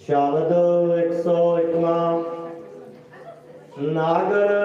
ਸ਼ਬਦ 101ਵਾਂ ਨਾਗਰ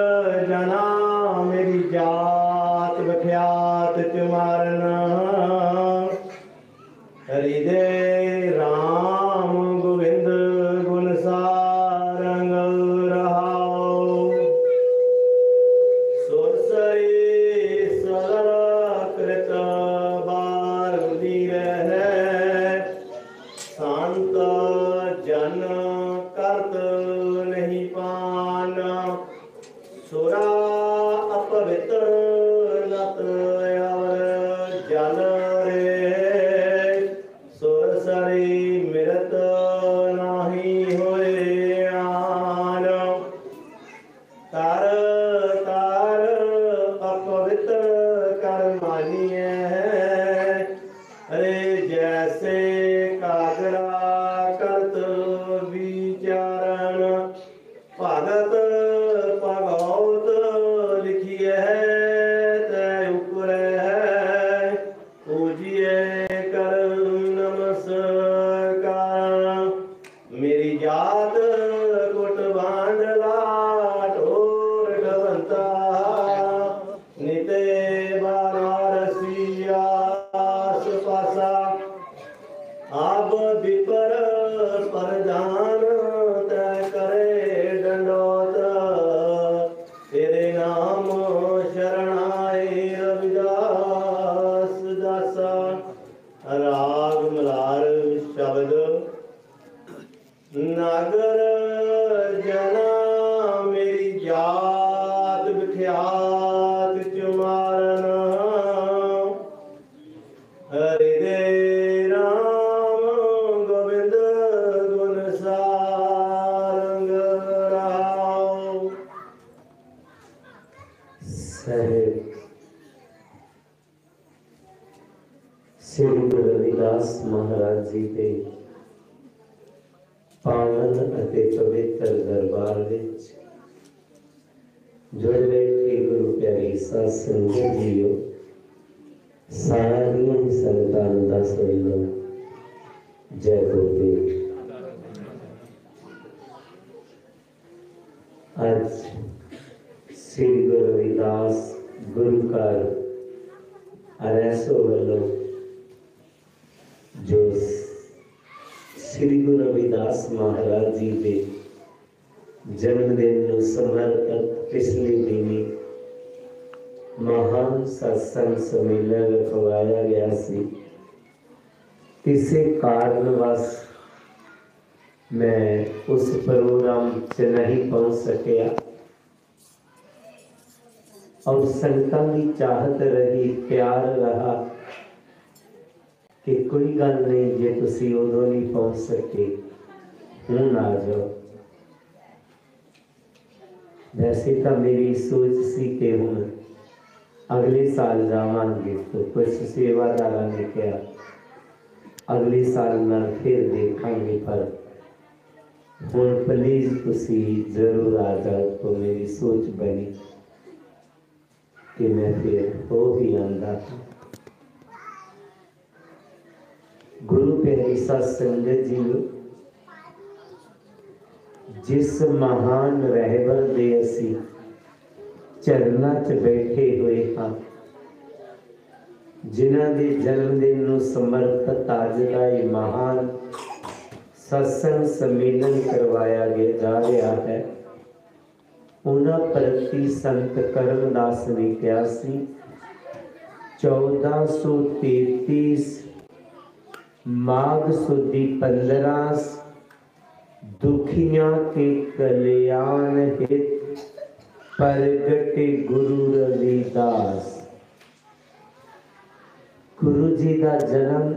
ਸਾਹਿਬ, ਸ੍ਰੀ ਗੁਰੂ ਰਵਿਦਾਸ ਮਹਾਰਾਜ ਜੀ ਦੇ ਪਾਵਨ ਅਤੇ ਪਵਿੱਤਰ ਦਰਬਾਰ ਵਿੱਚ ਜੁੜ ਬੈਠੇ ਗੁਰੂ ਪਿਆਰੀ ਸਾਧ ਸੰਗਤ ਜੀਓ, ਸਾਰੀਆਂ ਹੀ ਸੰਗਤਾਂ ਨੂੰ ਦੱਸ ਵੱਲੋਂ ਜੈ ਗੁਰਦੇਵ। ਅੱਜ ਗੁਰੂ ਰਵਿਦਾਸ ਗੁਰੂ ਘਰ ਅਰੈਸੋ ਵੱਲੋਂ ਜੋ ਸ੍ਰੀ ਗੁਰੂ ਰਵਿਦਾਸ ਮਹਾਰਾਜ ਜੀ ਦੇ ਜਨਮ ਦਿਨ ਨੂੰ ਸਮਰਪਿਤ ਪਿਛਲੇ ਦਿਨੀ ਮਹਾਨ ਸਤਸੰਗ ਸੰਮੇਲਨ ਰਖਵਾਇਆ ਗਿਆ ਸੀ ਕਿਸੇ ਕਾਰਨ ਵਸ ਮੈਂ ਉਸ ਪ੍ਰੋਗਰਾਮ 'ਚ ਨਹੀਂ ਪਹੁੰਚ ਸਕਿਆ और की चाहत रही, प्यार रहा कि कोई गल नहीं जे तुसी उदों नहीं पहुँच सके। हूँ आ जाओ। वैसे तो मेरी सोच सी कि हूँ अगले साल जावांगे तो कुछ सेवादारा ने कहा, अगले साल मैं फिर देखांगे, पर हूँ प्लीज़ तुसी ज़रूर आ जाओ तो मेरी सोच बनी। कि मैं फिर हो ही आंदा था गुरु प्यारी सत्संगत जी जिस महान रहबर ਦੇ ਅਸੀਂ ਚਰਨਾਂ 'ਚ ਬੈਠੇ ਹੋਏ ਹਾਂ ਜਿਨ੍ਹਾਂ ਦੇ ਜਨਮ ਦਿਨ ਨੂੰ ਸਮਰਪਿਤ ਅੱਜ ਦਾ ਇਹ ਮਹਾਨ ਸਤਸੰਗ ਸੰਮੇਲਨ ਕਰਵਾਇਆ ਗਿਆ ਜਾ ਰਿਹਾ ਹੈ ਉਹਨਾਂ ਪ੍ਰਤੀ ਸੰਤ ਕਰਮਦਾਸ ਨੇ ਕਿਹਾ ਸੀ 1433 ਮਾਘ ਸੁਦੀ 15 ਦੁਖੀਆਂ ਕੇ ਕਲਿਆਣ ਹਿਤ ਪ੍ਰਗਟੇ ਗੁਰੂ ਰਵਿਦਾਸ ਗੁਰੂ ਜੀ ਦਾ ਜਨਮ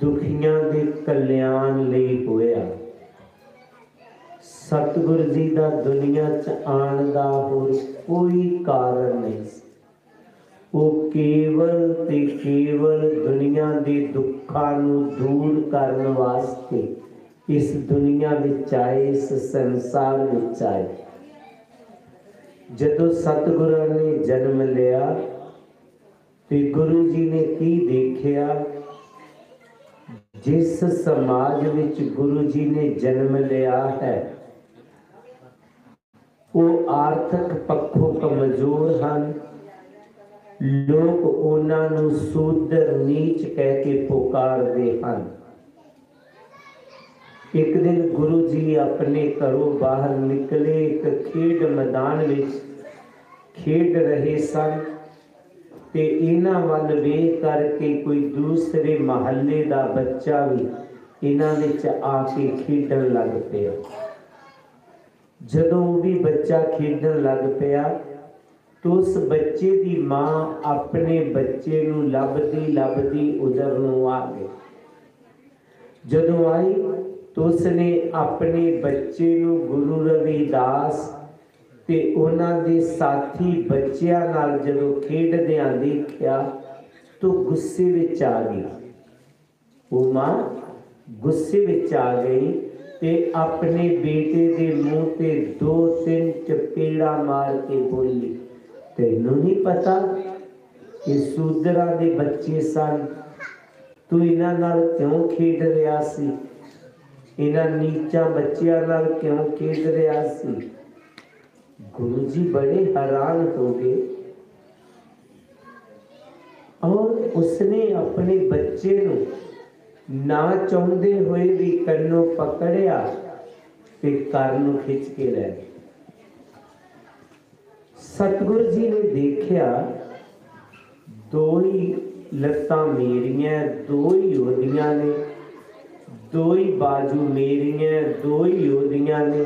ਦੁਖੀਆਂ ਦੇ ਕਲਿਆਣ ਲਈ ਹੋਇਆ ਸਤਿਗੁਰ ਜੀ ਦਾ ਦੁਨੀਆ 'ਚ ਆਉਣ ਦਾ ਹੋਰ ਕੋਈ ਕਾਰਨ ਨਹੀਂ ਸੀ ਉਹ ਕੇਵਲ ਤੇ ਕੇਵਲ ਦੁਨੀਆ ਦੇ ਦੁੱਖਾਂ ਨੂੰ ਦੂਰ ਕਰਨ ਵਾਸਤੇ ਇਸ ਦੁਨੀਆ ਵਿੱਚ ਆਏ ਇਸ ਸੰਸਾਰ ਵਿੱਚ ਆਏ ਜਦੋਂ ਸਤਿਗੁਰਾਂ ਨੇ ਜਨਮ ਲਿਆ ਤੇ ਗੁਰੂ ਜੀ ਨੇ ਕੀ ਦੇਖਿਆ ਜਿਸ ਸਮਾਜ ਵਿੱਚ ਗੁਰੂ ਜੀ ਨੇ ਜਨਮ ਲਿਆ ਹੈ ਉਹ ਆਰਥਿਕ ਪੱਖੋਂ ਕਮਜ਼ੋਰ ਹਨ। ਲੋਕ ਉਹਨਾਂ ਨੂੰ ਸੂਦਰ ਨੀਚ ਕਹਿ ਕੇ ਪੁਕਾਰਦੇ ਹਨ। ਇੱਕ ਦਿਨ ਗੁਰੂ ਜੀ ਆਪਣੇ ਘਰੋਂ ਬਾਹਰ ਨਿਕਲੇ, ਇੱਕ ਖੇਡ ਮੈਦਾਨ ਵਿੱਚ ਖੇਡ ਰਹੇ ਸਨ ਤੇ ਇਹਨਾਂ ਵੱਲ ਵੇਖ ਕਰਕੇ ਕੋਈ ਦੂਸਰੇ ਮਹੱਲੇ ਦਾ ਬੱਚਾ ਵੀ ਇਹਨਾਂ ਵਿੱਚ ਆ ਕੇ ਖੇਡਣ ਲੱਗ ਪਿਆ। ਜਦੋਂ ਉਹ ਵੀ ਬੱਚਾ ਖੇਡਣ ਲੱਗ ਪਿਆ, ਤਾਂ ਉਸ ਬੱਚੇ ਦੀ ਮਾਂ ਆਪਣੇ ਬੱਚੇ ਨੂੰ ਲੱਭਦੀ ਲੱਭਦੀ ਉਧਰ ਨੂੰ ਆ ਗਈ। ਜਦੋਂ ਆਈ, ਤਾਂ ਉਸਨੇ ਆਪਣੇ ਬੱਚੇ ਨੂੰ ਗੁਰੂ ਰਵਿਦਾਸ ਤੇ ਉਹਨਾਂ ਦੇ ਸਾਥੀ ਬੱਚਿਆਂ ਨਾਲ ਜਦੋਂ ਖੇਡਦਿਆਂ ਦੇਖਿਆ, ਤਾਂ ਗੁੱਸੇ ਵਿੱਚ ਆ ਗਈ। ਉਹ ਮਾਂ ਗੁੱਸੇ ਵਿੱਚ ਆ ਗਈ ਤੇ ਆਪਣੇ ਬੇਟੇ ਦੇ ਮੂੰਹ ਤੇ ਦੋ ਤਿੰਨ ਚਪੇੜਾ ਮਾਰ ਕੇ ਬੋਲੀ ਤੈਨੂੰ ਨਹੀਂ ਪਤਾ ਕਿ ਸੂਦਰਾਂ ਦੇ ਬੱਚੇ ਸਨ ਤੂੰ ਇਹਨਾਂ ਨਾਲ ਕਿਉਂ ਖੇਡ ਰਿਹਾ ਸੀ ਇਹਨਾਂ ਨੀਚਾਂ ਬੱਚਿਆਂ ਨਾਲ ਕਿਉਂ ਖੇਡ ਰਿਹਾ ਸੀ गुरु जी बड़े हैरान हो गए और उसने अपने बच्चे ਨਾ ਚਾਹੁੰਦੇ ਹੋਏ ਵੀ ਕੰਨੋਂ ਪਕੜਿਆ ਤੇ ਘਰ ਨੂੰ ਖਿੱਚ ਕੇ ਲੈ ਗਏ। ਸਤਿਗੁਰੂ ਜੀ ਨੇ ਦੇਖਿਆ ਦੋ ਹੀ ਲੱਤਾਂ ਮੇਰੀਆਂ ਦੋ ਹੀ ਉਹਦੀਆਂ ਨੇ ਦੋ ਹੀ ਬਾਜੂ ਮੇਰੀਆਂ ਦੋ ਹੀ ਉਹਦੀਆਂ ਨੇ।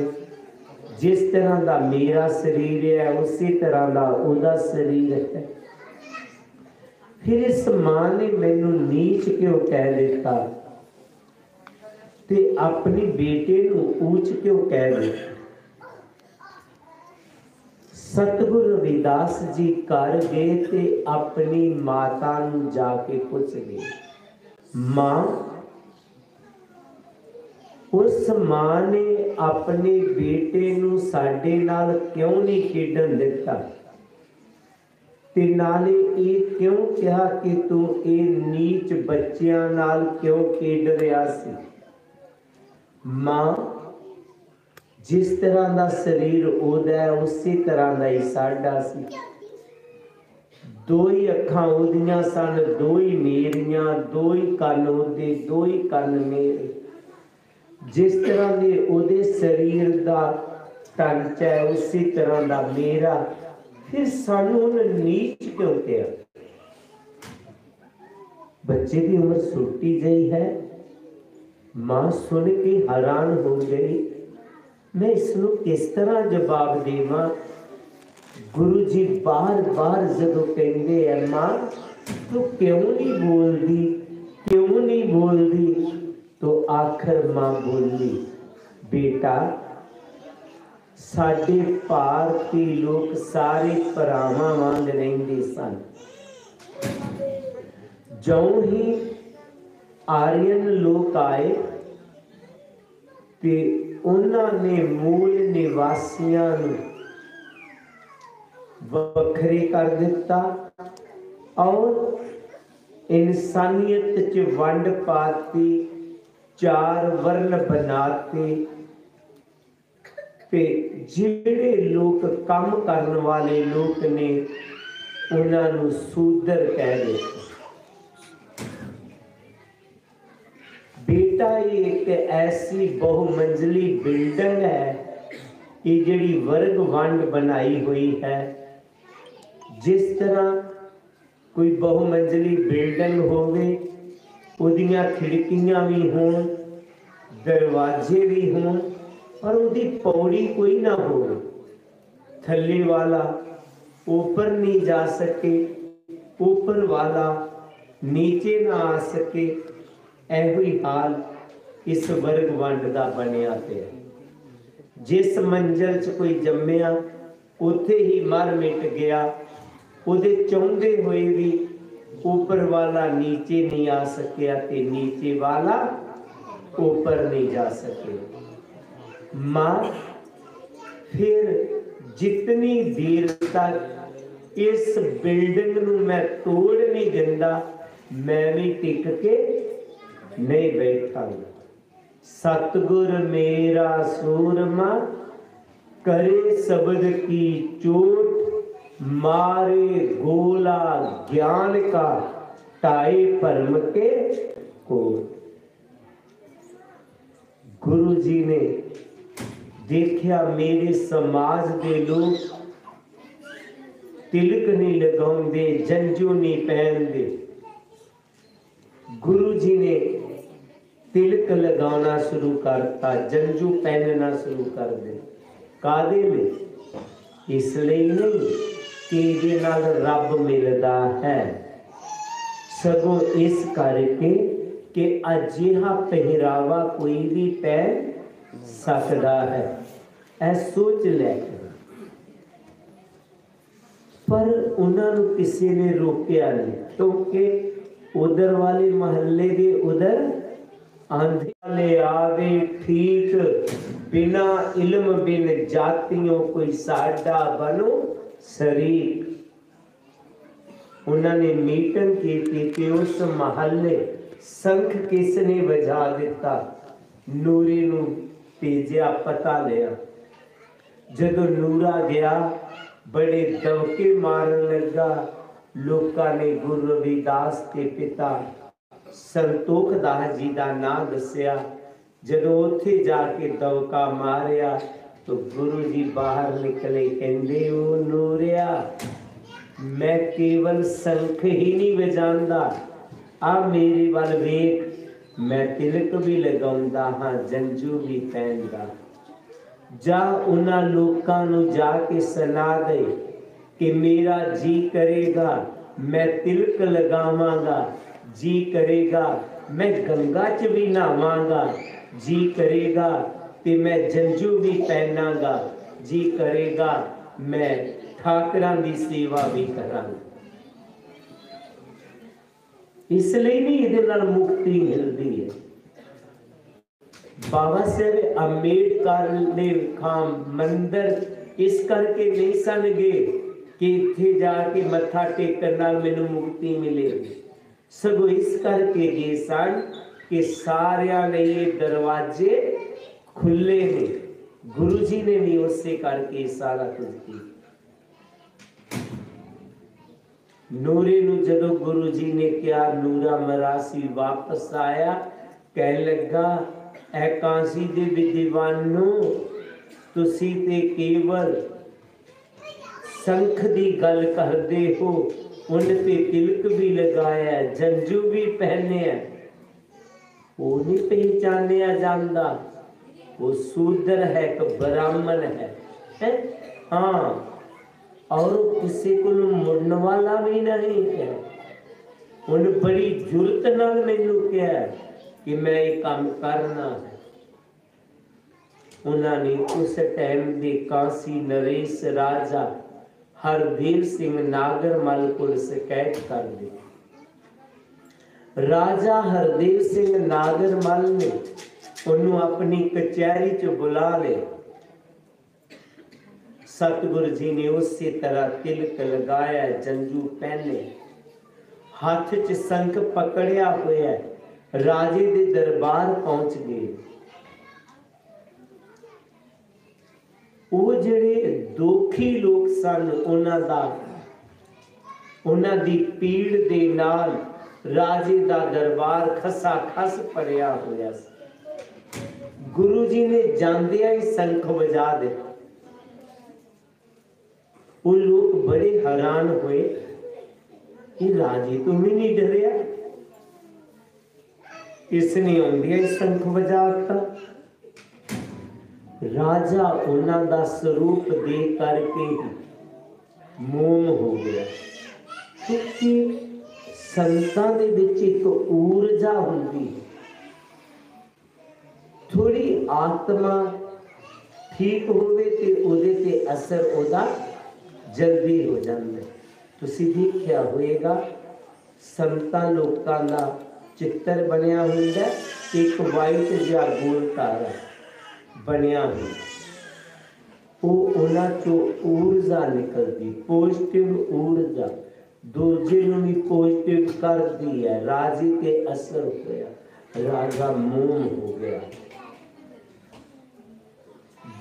ਜਿਸ ਤਰ੍ਹਾਂ ਦਾ ਮੇਰਾ ਸਰੀਰ ਹੈ, ਉਸੇ ਤਰ੍ਹਾਂ ਦਾ ਉਹਦਾ ਸਰੀਰ ਹੈ। ਫਿਰ ਇਸ ਮਾਂ ਨੇ ਮੈਨੂੰ ਨੀਚ ਕਿਉਂ ਕਹਿ ਦਿੱਤਾ? ਤੇ ਆਪਣੀ ਬੇਟੇ ਨੂੰ ਉੱਚ ਕਿਉਂ ਕਹਿ ਦਿੱਤਾ? ਸਤਿਗੁਰੂ ਰਵਿਦਾਸ ਜੀ ਘਰ ਗਏ ਤੇ ਆਪਣੀ ਮਾਤਾ ਨੂੰ ਜਾ ਕੇ ਪੁੱਛ ਗਏ। ਮਾਂ, ਉਸ ਮਾਂ ਨੇ ਆਪਣੇ ਬੇਟੇ ਨੂੰ ਸਾਡੇ ਨਾਲ ਕਿਉਂ ਨਹੀਂ ਖੇਡਣ ਦਿੱਤਾ? ਤੇ ਨਾਲੇ ਇਹ ਕਿਉਂ ਕਿਹਾ ਕਿ ਤੂੰ ਇਹ ਨੀਚ ਬੱਚਿਆਂ ਨਾਲ ਕਿਉਂ ਖੇਡ ਰਿਹਾ ਸੀ? ਮਾਂ, ਜਿਸ ਤਰ੍ਹਾਂ ਦਾ ਸਰੀਰ ਉਹਦਾ ਹੈ, ਉਸੇ ਤਰ੍ਹਾਂ ਦਾ ਹੀ ਸਾਡਾ ਸੀ। ਦੋ ਹੀ ਅੱਖਾਂ ਉਹਦੀਆਂ ਸਨ, ਦੋ ਹੀ ਮੇਰੀਆਂ, ਦੋ ਹੀ ਕੰਨ ਉਹਦੇ, ਦੋ ਹੀ ਕੰਨ ਮੇਰੇ। ਜਿਸ ਤਰ੍ਹਾਂ ਦੇ ਉਹਦੇ ਸਰੀਰ ਦਾ ਢਾਂਚਾ ਉਸੇ ਤਰ੍ਹਾਂ ਦਾ ਮੇਰਾ। ਫਿਰ ਸਾਨੂੰ ਉਹਨੇ ਨੀਚ ਕਿਉਂ ਕਿਹਾ ਬੱਚੇ ਦੀ ਉਮਰ ਛੋਟੀ ਜਿਹੀ ਹੈ ਮਾਂ ਸੁਣ ਕੇ ਹੈਰਾਨ ਹੋ ਗਈ ਮੈਂ ਇਸ ਨੂੰ ਕਿਸ ਤਰ੍ਹਾਂ ਜਵਾਬ ਦੇਵਾਂ ਗੁਰੂ ਜੀ ਬਾਰ-ਬਾਰ ਜਦੋਂ ਕਹਿੰਦੇ ਐ ਮਾਂ ਤੂੰ ਕਿਉਂ ਨਹੀਂ ਬੋਲਦੀ ਕਿਉਂ ਨਹੀਂ ਬੋਲਦੀ तो आखिर मां बोली बेटा ਸਾਡੇ ਭਾਰਤੀ ਲੋਕ ਸਾਰੇ ਭਰਾਵਾਂ ਵਾਂਗ ਰਹਿੰਦੇ ਸਨ ਜਦੋਂ ਹੀ ਆਰੀਅਨ ਲੋਕ ਆਏ ਤੇ ਉਹਨਾਂ ਨੇ ਮੂਲ ਨਿਵਾਸੀਆਂ ਨੂੰ ਵੱਖਰੇ ਕਰ ਦਿੱਤਾ ਔਰ ਇਨਸਾਨੀਅਤ ਚ ਵੰਡ ਪਾਤੀ ਚਾਰ ਵਰਨ ਬਣਾਤੇ ਤੇ ਜਿਹੜੇ ਲੋਕ ਕੰਮ ਕਰਨ ਵਾਲੇ ਲੋਕ ਨੇ ਉਹਨਾਂ ਨੂੰ ਸੂਦਰ ਕਹਿ ਦਿੱਤਾ ਬੇਟਾ ਇਹ ਇੱਕ ਐਸੀ ਬਹੁ ਮੰਜ਼ਲੀ ਬਿਲਡਿੰਗ ਹੈ ਇਹ ਜਿਹੜੀ ਵਰਗ ਵੰਡ ਬਣਾਈ ਹੋਈ ਹੈ ਜਿਸ ਤਰ੍ਹਾਂ ਕੋਈ ਬਹੁ ਮੰਜ਼ਲੀ ਬਿਲਡਿੰਗ ਹੋਵੇ ਉਹਦੀਆਂ ਖਿੜਕੀਆਂ ਵੀ ਹੋਣ ਦਰਵਾਜ਼ੇ ਵੀ ਹੋਣ ਪਰ ਉਹਦੀ ਪੌੜੀ ਕੋਈ ਨਾ ਹੋਵੇ ਥੱਲੇ ਵਾਲਾ ਉੱਪਰ ਨਹੀਂ ਜਾ ਸਕੇ ਉੱਪਰ ਵਾਲਾ ਨੀਚੇ ਨਾ ਆ ਸਕੇ ਇਹੋ ਹੀ ਹਾਲ ਇਸ ਵਰਗ ਵੰਡ ਦਾ ਬਣਿਆ ਪਿਆ ਜਿਸ ਮੰਜ਼ਲ 'ਚ ਕੋਈ ਜੰਮਿਆ ਉੱਥੇ ਹੀ ਮਰ ਮਿਟ ਗਿਆ ਉਹਦੇ ਚਾਹੁੰਦੇ ਹੋਏ ਵੀ ऊपर वाला नीचे नहीं आ सकिया ते नीचे वाला ऊपर नहीं जा सके मां फिर जितनी देर तक इस बिल्डिंग ਨੂੰ ਮੈਂ ਤੋੜ ਨਹੀਂ ਦਿੰਦਾ ਮੈਂ ਵੀ ਟਿਕ ਕੇ ਨਹੀਂ ਬੈਠਾਂਗਾ ਸਤਗੁਰ ਮੇਰਾ ਸੂਰਮਾ ਕਰੇ ਸ਼ਬਦ ਕੀ ਚੋਟ ਮਾਰੇ ਗੋਲਾ ਗਿਆਨ का टाई परम के कोट ਗੁਰੂ ਜੀ ਨੇ ਦੇਖਿਆ ਮੇਰੇ ਸਮਾਜ ਦੇ ਲੋਕ ਤਿਲਕ ਨਹੀਂ ਲਗਾਉਂਦੇ ਜੰਜੂ ਨਹੀਂ ਪਹਿਨਦੇ ਗੁਰੂ ਜੀ ਨੇ ਤਿਲਕ ਲਗਾਉਣਾ ਸ਼ੁਰੂ ਕਰਤਾ ਜੰਜੂ ਪਹਿਨਣਾ ਸ਼ੁਰੂ ਕਰ ਦੇ ਕਾਦੇ ਲਈ ਇਸ ਲਈ ਨਹੀਂ ਕਿ ਇਹਦੇ ਨਾਲ ਰੱਬ ਮਿਲਦਾ ਹੈ ਸਗੋਂ ਇਸ ਕਰਕੇ ਕਿ ਅਜਿਹਾ ਪਹਿਰਾਵਾ ਕੋਈ ਵੀ ਪਹਿਨ ਸਕਦਾ ਹੈ ਇਹ ਸੋਚ ਲੈ ਕੇ ਪਰ ਉਹਨਾਂ ਨੂੰ ਕਿਸੇ ਨੇ ਰੋਕਿਆ ਨਹੀਂ ਕਿਉਂਕਿ ਉਧਰ ਵਾਲੇ ਮਹੱਲੇ ਦੇ ਉਧਰ ਆਂਧੇ ਵਾਲੇ ਆਵੇ ਠੀਕ ਬਿਨਾ ਇਲਮ ਬਿਨ ਜਾਤੀਆਂ ਕੋਈ ਸਾਡਾ ਬਨੋ ਸ਼ਰੀਕ ਉਹਨਾਂ ਨੇ ਮੀਟਿੰਗ ਕੀਤੀ ਕਿ ਉਸ ਮਹੱਲੇ ਸੰਖ ਕਿਸ ਨੇ ਵਜਾ ਦਿੱਤਾ ਨੂਰੀ ਨੂੰ ਭੇਜਿਆ ਪਤਾ ਲਿਆ ਜਦੋਂ ਨੂਰਾ ਗਿਆ ਬੜੇ ਦਵਕੇ ਮਾਰਨ ਲੱਗਾ ਲੋਕਾਂ ਨੇ ਗੁਰੂ ਰਵਿਦਾਸ ਦੇ ਪਿਤਾ ਸੰਤੋਖ ਦਾਸ ਜੀ ਦਾ ਨਾਮ ਦੱਸਿਆ ਜਦੋਂ ਉੱਥੇ ਜਾ ਕੇ ਦਵਕਾ ਮਾਰਿਆ ਤਾਂ ਗੁਰੂ ਜੀ ਬਾਹਰ ਨਿਕਲੇ ਕਹਿੰਦੇ ਉਹ ਨੂਰਿਆ ਮੈਂ ਕੇਵਲ ਸੰਖ ਹੀ ਨਹੀਂ ਵਜਾਉਂਦਾ ਆ ਮੇਰੇ ਵੱਲ ਵੇਖ ਮੈਂ ਤਿਲਕ ਵੀ ਲਗਾਉਂਦਾ ਹਾਂ ਜੰਜੂ ਵੀ ਪਹਿਨਦਾ ਜਾ ਉਹਨਾਂ ਲੋਕਾਂ ਨੂੰ ਜਾ ਕੇ ਸੁਣਾ ਦੇ ਕਿ ਮੇਰਾ ਜੀ ਕਰੇਗਾ ਮੈਂ ਤਿਲਕ ਲਗਾਵਾਂਗਾ ਜੀ ਕਰੇਗਾ ਮੈਂ ਗੰਗਾ 'ਚ ਵੀ ਨਹਾਵਾਂਗਾ ਜੀ ਕਰੇਗਾ ਤੇ ਮੈਂ ਜੰਜੂ ਵੀ ਪਹਿਨਾਂਗਾ ਜੀ ਕਰੇਗਾ ਮੈਂ ਠਾਕਰਾਂ ਦੀ ਸੇਵਾ ਵੀ ਕਰਾਂਗਾ ਇਸ ਲਈ ਨਹੀਂ ਇਹਦੇ ਨਾਲ ਮੁਕਤੀ ਮਿਲਦੀ ਹੈ ਬਾਬਾ ਸਾਹਿਬ ਅੰਬੇਡਕਰ ਨੇ ਖਾਂ ਮੰਦਰ ਇਸ ਕਰਕੇ ਨਹੀਂ ਸਨ ਗਏ ਕਿ ਇੱਥੇ ਜਾ ਕੇ ਮੱਥਾ ਟੇਕਣ ਨਾਲ ਮੈਨੂੰ ਮੁਕਤੀ ਮਿਲੇਗੀ ਸਗੋਂ ਇਸ ਕਰਕੇ ਗਏ ਸਨ ਕਿ ਸਾਰਿਆਂ ਲਈ ਇਹ ਦਰਵਾਜ਼ੇ ਖੁੱਲੇ ਨੇ ਗੁਰੂ ਜੀ ਨੇ ਵੀ ਉਸੇ ਕਰਕੇ ਸਾਰਾ ਕੁਝ ਕੀਤਾ ਨੂਰੇ ਨੂੰ ਜਦੋਂ ਗੁਰੂ ਜੀ ਨੇ ਕਿਹਾ, ਨੂਰਾ ਮਰਾਸੀ ਵਾਪਸ ਆਇਆ ਕਹਿ ਲੱਗਾ, ਐ ਕਾਂਸੀ ਦੇ ਵਿਦਿਵਾਨੋ ਤੁਸੀਂ ਤੇ ਕੇਵਲ ਸੰਖ ਦੀ ਗੱਲ ਕਰਦੇ ਹੋ, ਉਹਨੇ ਤੇ ਤਿਲਕ ਵੀ ਲਗਾਇਆ, ਜੰਜੂ ਵੀ ਪਹਿਨਿਆ। ਉਹ ਨਹੀਂ ਪਹਿਚਾਨਿਆ ਜਾਂਦਾ। ਉਹ ਸੂਦਰ ਹੈ ਕਿ ਬ੍ਰਾਹਮਣ ਹੈ? ਹਾਂ। और किसी को मुड़ने वाला भी नहीं है। उन बड़ी जुरत ना मैं क्या कि मैं ये काम करना है। उन्होंने उस टाइम के काशी नरेश राजा हरबीर सिंह नागर मल को शिकायत कर दी। राजा हरदेव सिंह नागरमल ने उन्होंने अपनी कचहरी च बुला लिया। ਸਤਿਗੁਰੂ ਜੀ ਨੇ ਉਸੇ ਤਰ੍ਹਾਂ ਤਿਲਕ ਲਗਾਇਆ ਜੰਜੂ ਪਹਿਨੇ। ਹੱਥ 'ਚ ਸੰਖ ਪਕੜਿਆ ਹੋਇਆ ਰਾਜੇ ਦੇ ਦਰਬਾਰ ਪਹੁੰਚ ਗਏ। ਉਹ ਜਿਹੜੇ ਦੋਖੀ ਲੋਕ ਸਨ, ਉਹਨਾਂ ਦਾ, ਉਹਨਾਂ ਦੀ ਪੀੜ ਦੇ ਨਾਲ ਰਾਜੇ ਦਾ ਦਰਬਾਰ ਖਸਾ ਖਸ ਭਰਿਆ ਹੋਇਆ ਸੀ। ਗੁਰੂ ਜੀ ਨੇ ਜਾਂਦਿਆਂ ਹੀ ਸੰਖ ਵਜਾ ਦਿੱਤਾ। वो लोग बड़े हैरान हुए कि राज़ी तो मैं नहीं डरिया इसने उंधिया शंख बजाता राजा उन्हों का स्वरूप दे करके मोम हो गया। क्योंकि संतां ਦੇ ਵਿੱਚ ਇੱਕ ਊਰਜਾ ਹੁੰਦੀ ਹੈ ਥੋੜੀ ਆਤਮਾ ਠੀਕ ਹੋਵੇ ਤੇ ਉਹਦੇ जल्दी हो जाते तो सीधी क्या होएगा? समता लोगों का चित्र बनया होगा, एक वाइट जहा गोल तारा बनया हो तो ऊर्जा निकलती, पॉजिटिव ऊर्जा दूजे भी पॉजिटिव कर दी है राजे के असर हो गया, राजा मोम हो गया।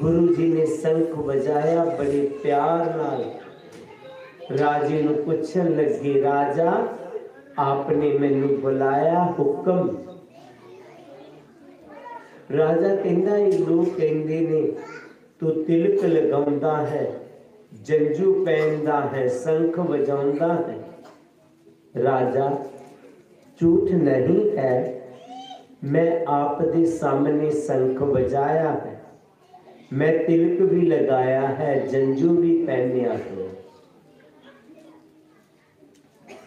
गुरु जी ने शंख बजाया, बड़े प्यार नाल राजे ਨੂੰ ਪੁੱਛਣ ਲੱਗੇ ਰਾਜਾ ਆਪਨੇ ਮੈਨੂੰ ਬੁਲਾਇਆ ਹੁਕਮ ਰਾਜਾ ਕਹਿੰਦਾ ਇਹ ਲੋਕ ਕਹਿੰਦੇ ਨੇ ਤੂੰ ਤਿਲਕ ਲਗਾਉਂਦਾ ਹੈ ਜੰਜੂ ਪਹਿਨਦਾ ਹੈ ਸ਼ੰਖ ਵਜਾਉਂਦਾ ਹੈ ਰਾਜਾ ਝੂਠ ਨਹੀਂ ਹੈ मैं आपके सामने शंख बजाया है मैं तिलक भी लगाया है जंजू भी पहनया है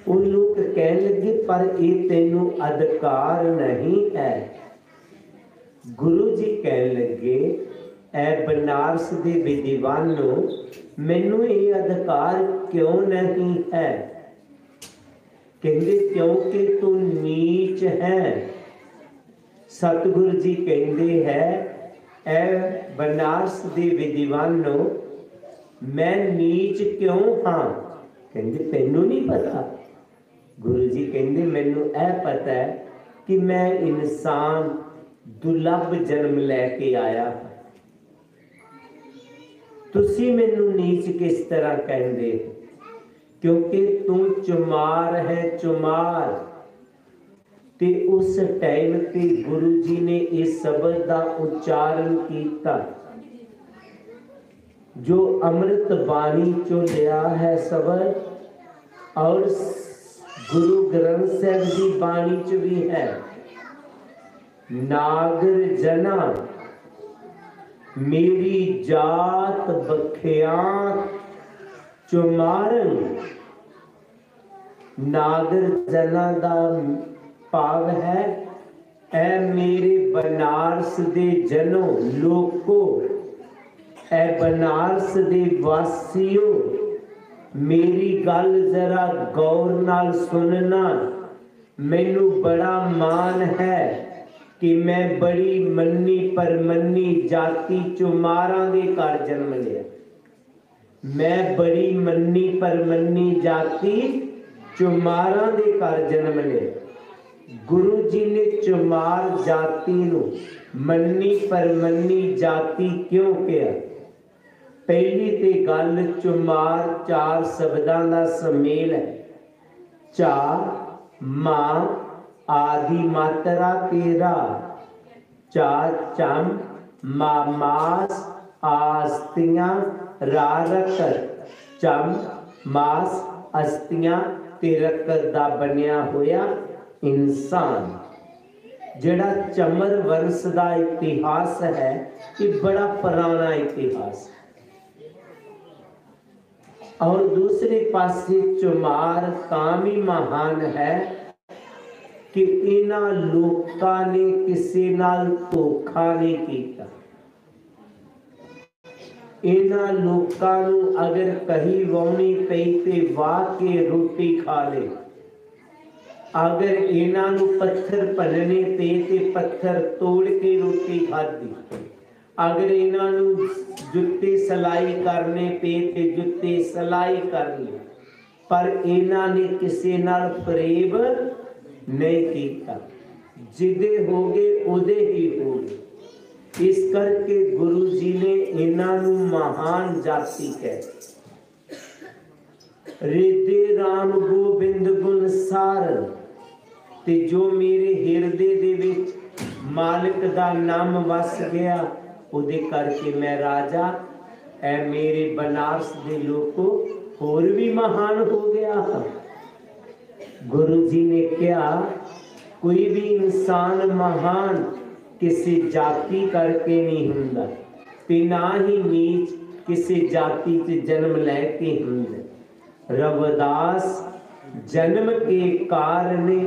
ਉਹ ਲੋਕ ਕਹਿਣ ਲੱਗੇ, ਪਰ ਇਹ ਤੈਨੂੰ ਅਧਿਕਾਰ ਨਹੀਂ ਹੈ। ਗੁਰੂ ਜੀ ਕਹਿਣ ਲੱਗੇ, ਐ ਬਨਾਰਸ ਦੇ ਵਿਦਿਵਾਨੋ ਮੈਨੂੰ ਇਹ ਅਧਿਕਾਰ ਕਿਉਂ ਨਹੀਂ ਹੈ? ਕਹਿੰਦੇ, ਕਿਉਂਕਿ ਤੂੰ ਨੀਚ ਹੈ। ਸਤਿਗੁਰੂ ਜੀ ਕਹਿੰਦੇ ਹੈ, ਐ ਬਨਾਰਸ ਦੇ ਵਿਦਿਵਾਨੋ ਮੈਂ ਨੀਚ ਕਿਉਂ ਹਾਂ? ਕਹਿੰਦੇ, ਤੈਨੂੰ ਨਹੀਂ ਪਤਾ। ਗੁਰੂ ਜੀ ਕਹਿੰਦੇ, ਮੈਨੂੰ ਇਹ ਪਤਾ ਹੈ ਕਿ ਮੈਂ ਇਨਸਾਨ ਦੁਰਲਭ ਜਨਮ ਲੈ ਕੇ ਆਇਆ ਤੁਸੀਂ ਮੈਨੂੰ ਨੀਚ ਕਿਸ ਤਰ੍ਹਾਂ ਕਹਿੰਦੇ ਕਿਉਂਕਿ ਤੂੰ ਚੁਮਾਰ ਹੈ ਚੁਮਾਰ। ਤੇ ਉਸ ਟਾਈਮ ਤੇ ਗੁਰੂ ਜੀ ਨੇ ਇਸ ਸ਼ਬਦ ਦਾ ਉਚਾਰਨ ਕੀਤਾ। ਜੋ ਅੰਮ੍ਰਿਤ ਬਾਣੀ ਚੋਂ ਲਿਆ ਹੈ ਸ਼ਬਦ ਔਰ ਗੁਰੂ ਗ੍ਰੰਥ ਸਾਹਿਬ ਦੀ ਬਾਣੀ ਚ ਵੀ ਹੈ ਨਾਗਰ ਜਨਾ ਮੇਰੀ ਜਾਤ ਬਖਿਆਤ ਚੁਮਾਰਨ ਨਾਗਰ ਜਨਾ ਦਾ ਭਾਵ ਹੈ ਐ ਮੇਰੇ ਬਨਾਰਸ ਦੇ ਜਨੋ ਲੋਕੋ ਐ ਬਨਾਰਸ ਦੇ ਵਾਸੀਓ ਮੇਰੀ ਗੱਲ ਜ਼ਰਾ ਗੌਰ ਨਾਲ ਸੁਣਨਾ ਮੈਨੂੰ ਬੜਾ ਮਾਣ ਹੈ ਕਿ ਮੈਂ ਬੜੀ ਮੰਨੀ ਪਰਮੰਨੀ ਜਾਤੀ ਚੁਮਾਰਾਂ ਦੇ ਘਰ ਜਨਮ ਲਿਆ ਮੈਂ ਬੜੀ ਮੰਨੀ ਪਰਮੰਨੀ ਜਾਤੀ ਚੁਮਾਰਾਂ ਦੇ ਘਰ ਜਨਮ ਲਿਆ ਗੁਰੂ ਜੀ ਨੇ ਚੁਮਾਰ ਜਾਤੀ ਨੂੰ ਮੰਨੀ ਪਰਮੰਨੀ ਜਾਤੀ ਕਿਉਂ ਕਿਹਾ ਪਹਿਲੀ ਤੇ ਗੱਲ ਚੁਮਾਰ ਚਾਰ ਸ਼ਬਦਾਂ ਦਾ ਸਮੇਲ ਹੈ। ਚਾ ਮਾਂ ਆਦਿ ਮਾਤਰਾ ਤੇਰਾ ਚਾ ਚਮ ਮਾ ਮਾਸ, ਆਸਤੀਆਂ ਰਾਰਕਤ ਚਮ ਮਾਸ, ਅਸਤੀਆਂ ਤੇ ਰਕਤ ਦਾ ਬਣਿਆ ਹੋਇਆ ਇਨਸਾਨ। ਜਿਹੜਾ ਚਮਰ ਵੰਸ਼ ਦਾ ਇਤਿਹਾਸ ਹੈ, ਇਹ ਬੜਾ ਪੁਰਾਣਾ ਇਤਿਹਾਸ ਹੈ। और दूसरे पास चुमार कामी महान है कि इना लोका ने किसी नाल धोखा नहीं किया इना लोका अगर कही वाउनी पई ते वाह के रोटी खा ले। अगर इना पत्थर भनने पे ते पत्थर तोड़ के रोटी खा दी अगर इना ਖਾਧੀ ਅਗਰ ਇਹਨਾਂ ਨੂੰ ਜੁੱਤੇ ਸਲਾਈ ਕਰਨੇ ਪਏ ਤੇ ਜੁੱਤੇ ਸਲਾਈ ਕਰ ਲਈ ਪਰ ਇਹਨਾਂ ਨੇ ਕਿਸੇ ਨਾਲ ਫਰੇਬ ਨਹੀਂ ਕੀਤਾ ਜਿਹਦੇ ਹੋ ਗਏ ਉਹਦੇ ਹੀ ਹੋ ਗਏ ਇਸ ਕਰਕੇ ਗੁਰੂ ਜੀ ਨੇ ਇਹਨਾਂ ਨੂੰ ਮਹਾਨ ਜਾਤੀ ਕਹਿ ਰਿਦੇ RAM ਗੋਬਿੰਦ ਗੁਣ ਸਾਰ ਤੇ ਜੋ ਮੇਰੇ ਹਿਰਦੇ ਦੇ ਵਿੱਚ ਮਾਲਕ ਦਾ ਨਾਮ ਵਸ ਗਿਆ ਉਹਦੇ ਕਰਕੇ ਮੈਂ ਰਾਜਾ ਐ ਮੇਰੇ ਬਨਾਰਸ ਦੇ ਲੋਕੋ ਹੋਰ ਵੀ ਮਹਾਨ ਹੋ ਗਿਆ ਹਾਂ ਗੁਰੂ ਜੀ ਨੇ ਕਿਹਾ ਕੋਈ ਵੀ ਇਨਸਾਨ ਮਹਾਨ ਕਿਸੇ ਜਾਤੀ ਕਰਕੇ ਨਹੀਂ ਹੁੰਦਾ ਤੇ ਨਾ ਹੀ ਨੀਚ ਕਿਸੇ ਜਾਤੀ 'ਚ ਜਨਮ ਲੈ ਕੇ ਹੁੰਦਾ ਰਵਦਾਸ ਜਨਮ ਕੇ ਕਾਰਨੇ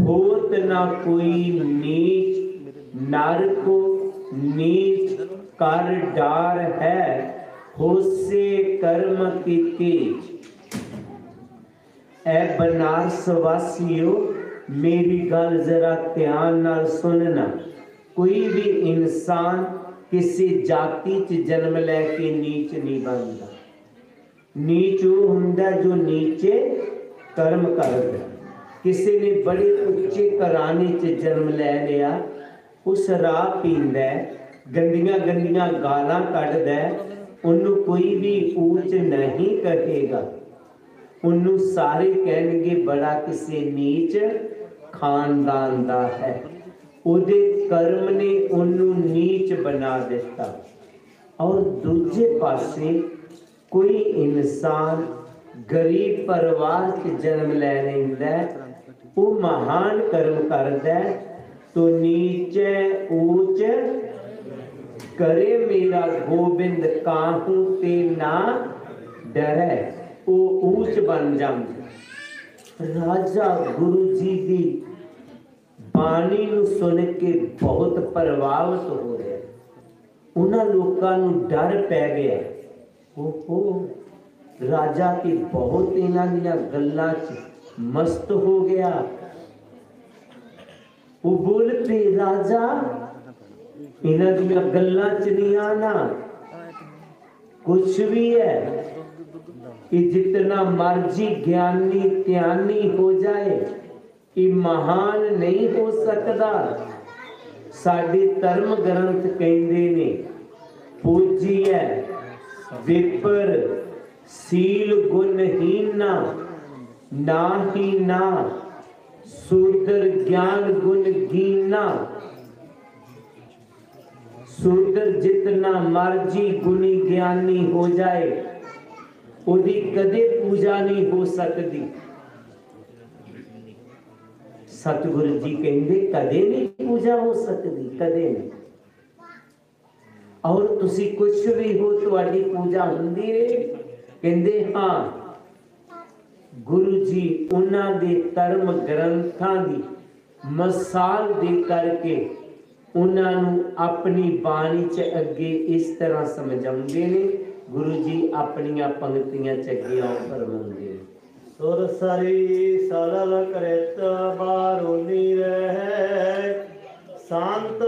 ਹੋਤ ਨਾ ਕੋਈ ਨੀਚ ਨਰ ਕੋ नीच कर डार है, होसे कर्म की तेज। ए बनारस वासियों मेरी गल जरा ध्यान नाल सुनना। कोई भी इंसान किसी जाति च जन्म लेके नीच नहीं बनता नीच वो होंगे जो नीचे कर्म करता किसी ने बड़े उच्चे घराने च जन्म ले लिया ਉਸ ਰਾਹ ਪੀਂਦਾ ਗੰਦੀਆਂ ਗੰਦੀਆਂ ਗਾਲਾਂ ਕੱਢਦਾ ਉਹਨੂੰ ਕੋਈ ਵੀ ਉੱਚ ਨਹੀਂ ਕਹੇਗਾ। ਉਹਨੂੰ ਸਾਰੇ ਕਹਿਣਗੇ, ਬੜਾ ਕਿਸੇ ਨੀਚ ਖਾਨਦਾਨ ਦਾ ਹੈ। ਉਹਦੇ ਕਰਮ ਨੇ ਉਹਨੂੰ ਨੀਚ ਬਣਾ ਦਿੱਤਾ। ਔਰ ਦੂਜੇ ਪਾਸੇ ਕੋਈ ਇਨਸਾਨ ਗਰੀਬ ਪਰਿਵਾਰ 'ਚ ਜਨਮ ਲੈ ਲੈਂਦਾ ਉਹ ਮਹਾਨ ਕਰਮ ਕਰਦਾ ਹੈ, ਤੋ ਨੀਚੇ ਊਚ ਕਰੇ ਮੇਰਾ ਗੋਬਿੰਦ ਕਾਹੂ ਤੇ ਨਾ ਡਰੈ ਉਹ ਊਚ ਬਣ ਜਾਂਦਾ ਰਾਜਾ ਗੁਰੂ ਜੀ ਦੀ ਬਾਣੀ ਨੂੰ ਸੁਣ ਕੇ ਬਹੁਤ ਪ੍ਰਭਾਵਿਤ ਹੋ ਰਿਹਾ ਉਹਨਾਂ ਲੋਕਾਂ ਨੂੰ ਡਰ ਪੈ ਗਿਆ ਓਹੋ ਰਾਜਾ ਤੇ ਬਹੁਤ ਇਹਨਾਂ ਦੀਆਂ ਗੱਲਾਂ 'ਚ ਮਸਤ ਹੋ ਗਿਆ वो बोलते, राजा इनदिया गल्ला च नहीं आना। कुछ भी है कि जितना मर्ज़ी ज्ञानी त्यानी हो जाए, ये महान नहीं हो सकता। साडे धर्म ग्रंथ कहते ने पूजी है, विपर, सील गुणहीना ना ही ना। ਸੂਦਰ ਗਿਆਨ ਗੁਣ ਗੀਨਾ ਸੂਦਰ ਜਿਤਨਾ ਮਰਜੀ ਗੁਣੀ ਗਿਆਨੀ ਹੋ ਜਾਏ ਉਹਦੀ ਕਦੇ ਪੂਜਾ ਨਹੀਂ ਹੋ ਸਕਦੀ ਸਤਿਗੁਰੂ ਜੀ ਕਹਿੰਦੇ ਕਦੇ ਨਹੀਂ ਪੂਜਾ ਹੋ ਸਕਦੀ ਕਦੇ ਨਹੀਂ ਔਰ ਤੁਸੀਂ ਕੁਝ ਵੀ ਹੋ ਤੁਹਾਡੀ ਪੂਜਾ ਹੁੰਦੀ ਹੈ ਕਹਿੰਦੇ ਹਾਂ ਗੁਰੂ ਜੀ ਉਹਨਾਂ ਦੇ ਧਰਮ ਗ੍ਰੰਥਾਂ ਦੀ ਮਸਾਲ ਦੇ ਕਰਕੇ ਉਹਨਾਂ ਨੂੰ ਆਪਣੀ ਬਾਣੀ 'ਚ ਅੱਗੇ ਇਸ ਤਰ੍ਹਾਂ ਸਮਝਾਉਂਦੇ ਨੇ ਗੁਰੂ ਜੀ ਆਪਣੀਆਂ ਪੰਕਤੀਆਂ 'ਚ ਅੱਗੇ ਆਉ ਫਰਮਾਉਂਦੇ ਨੇ ਸੁਰ ਸਰੀ ਸਲਲ ਕਰਿਤ ਬਾਰੋਨੀ ਰਹਿ ਸੰਤ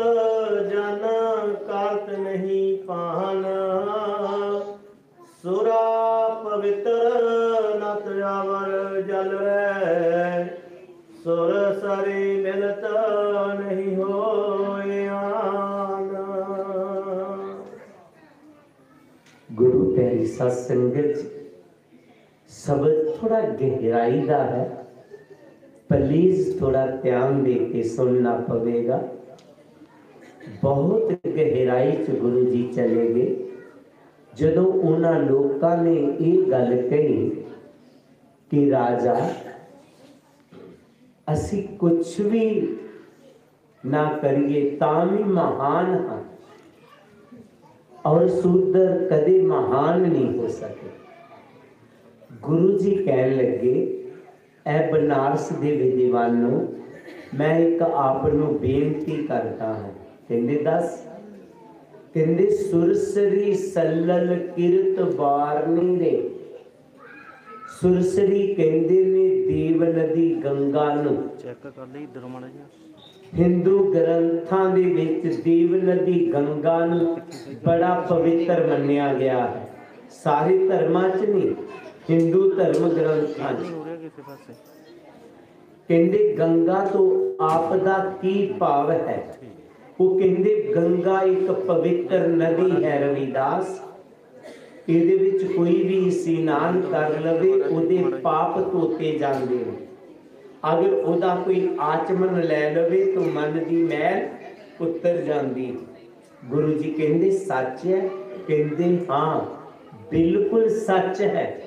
ਜਨ ਕਾਲਤ ਨਹੀਂ ਪਾਹਨ ਸੁਰਾ ਪਵਿੱਤਰ ਨਤ ਆਵਰ ਜਲ ਰਹਿ ਸੁਰ ਸਰੀ ਮਿਲਤ ਨਹੀਂ ਹੋਇਆਨ ਗੁਰੂ ਪਿਆਰੀ ਸਤ ਸੰਗਤ 'ਚ ਸ਼ਬਦ ਥੋੜਾ ਗਹਿਰਾਈ ਦਾ ਹੈ ਪਲੀਜ਼ ਥੋੜਾ ਧਿਆਨ ਦੇ ਕੇ ਸੁਣਨਾ ਪਵੇਗਾ ਬਹੁਤ ਗਹਿਰਾਈ 'ਚ ਗੁਰੂ ਜੀ ਚਲੇ ਗਏ ਜਦੋਂ ਉਹਨਾਂ ਲੋਕਾਂ ਨੇ ਇਹ ਗੱਲ ਕਹੀ ਕਿ ਰਾਜਾ ਅਸੀਂ ਕੁਝ ਵੀ ਨਾ ਕਰੀਏ ਤਾਂ ਵੀ ਮਹਾਨ ਹਾਂ ਔਰ ਸੂਦਰ ਕਦੇ ਮਹਾਨ ਨਹੀਂ ਹੋ ਸਕੇ ਗੁਰੂ ਜੀ ਕਹਿਣ ਲੱਗੇ ਐ ਬਨਾਰਸ ਦੇ ਵਿਦਿਵਾਨੋ ਮੈਂ ਇੱਕ ਆਪ ਨੂੰ ਬੇਨਤੀ ਕਰਦਾ ਹਾਂ ਕਹਿੰਦੇ ਦੱਸ ਕਹਿੰਦੇ ਸੁਰਸਰੀ ਸੱਲਲ ਕਿਰਤ ਬਾਰਨੀ ਰੇ ਸੁਰਸਰੀ ਕਹਿੰਦੇ ਨੇ ਦੇਵ ਨਦੀ ਗੰਗਾ ਨੂੰ। ਚੈੱਕ ਕਰ ਲਈ ਇਧਰ ਮਾੜਾ ਜਿਹਾ। ਹਿੰਦੂ ਗ੍ਰੰਥਾਂ ਦੇ ਵਿੱਚ ਦੇਵ ਨਦੀ ਗੰਗਾ ਨੂੰ ਬੜਾ ਪਵਿੱਤਰ ਮੰਨਿਆ ਗਿਆ ਹੈ। ਸਾਰੇ ਧਰਮਾਂ 'ਚ ਨਹੀਂ ਹਿੰਦੂ ਧਰਮ ਗ੍ਰੰਥਾਂ 'ਚ। ਕਹਿੰਦੇ ਗੰਗਾ ਤੋਂ ਆਪ ਦਾ ਕੀ ਭਾਵ ਹੈ? ਉਹ ਕਹਿੰਦੇ ਗੰਗਾ ਇੱਕ ਪਵਿੱਤਰ ਨਦੀ ਹੈ ਰਵਿਦਾਸ। ਇਹਦੇ ਵਿੱਚ ਕੋਈ ਵੀ ਇਸ਼ਨਾਨ ਕਰ ਲਵੇ ਉਹਦੇ ਪਾਪ ਧੋਤੇ ਜਾਂਦੇ ਨੇ ਅਗਰ ਉਹਦਾ ਕੋਈ ਆਚਮਨ ਲੈ ਲਵੇ ਤਾਂ ਮਨ ਦੀ ਮੈਲ ਉਤਰ ਜਾਂਦੀ ਹੈ। ਗੁਰੂ ਜੀ ਕਹਿੰਦੇ ਸੱਚ ਹੈ ਕਹਿੰਦੇ ਹਾਂ ਬਿਲਕੁਲ ਸੱਚ ਹੈ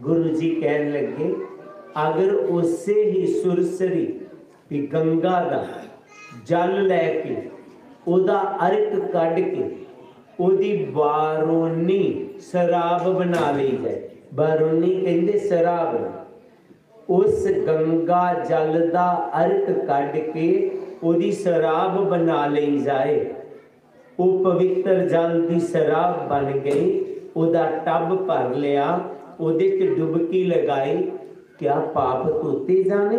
ਗੁਰੂ ਜੀ ਕਹਿਣ ਲੱਗੇ ਅਗਰ ਉਸੇ ਹੀ ਸੁਰਸਰੀ ਵੀ ਗੰਗਾ ਦਾ ਜਲ ਲੈ ਕੇ ਉਹਦਾ ਅਰਕ ਕੱਢ ਕੇ ਉਹਦੀ ਬਾਰੋਨੀ ਸ਼ਰਾਬ ਬਣਾ ਲਈ ਜਾਏ। ਬਾਰੋਨੀ ਕਹਿੰਦੇ ਸ਼ਰਾਬ। ਉਸ ਗੰਗਾ ਜਲ ਦਾ ਅਰਕ ਕੱਢ ਕੇ ਉਹਦੀ ਸ਼ਰਾਬ ਬਣਾ ਲਈ ਜਾਏ। ਉਹ ਪਵਿੱਤਰ ਜਲ ਦੀ ਸ਼ਰਾਬ ਬਣ ਗਈ, ਉਹਦਾ ਟੱਬ ਭਰ ਲਿਆ, ਉਹਦੇ 'ਚ ਡੁਬਕੀ ਲਗਾਈ। ਕਿਆ ਪਾਪ ਧੋਤੇ ਜਾਣੇ?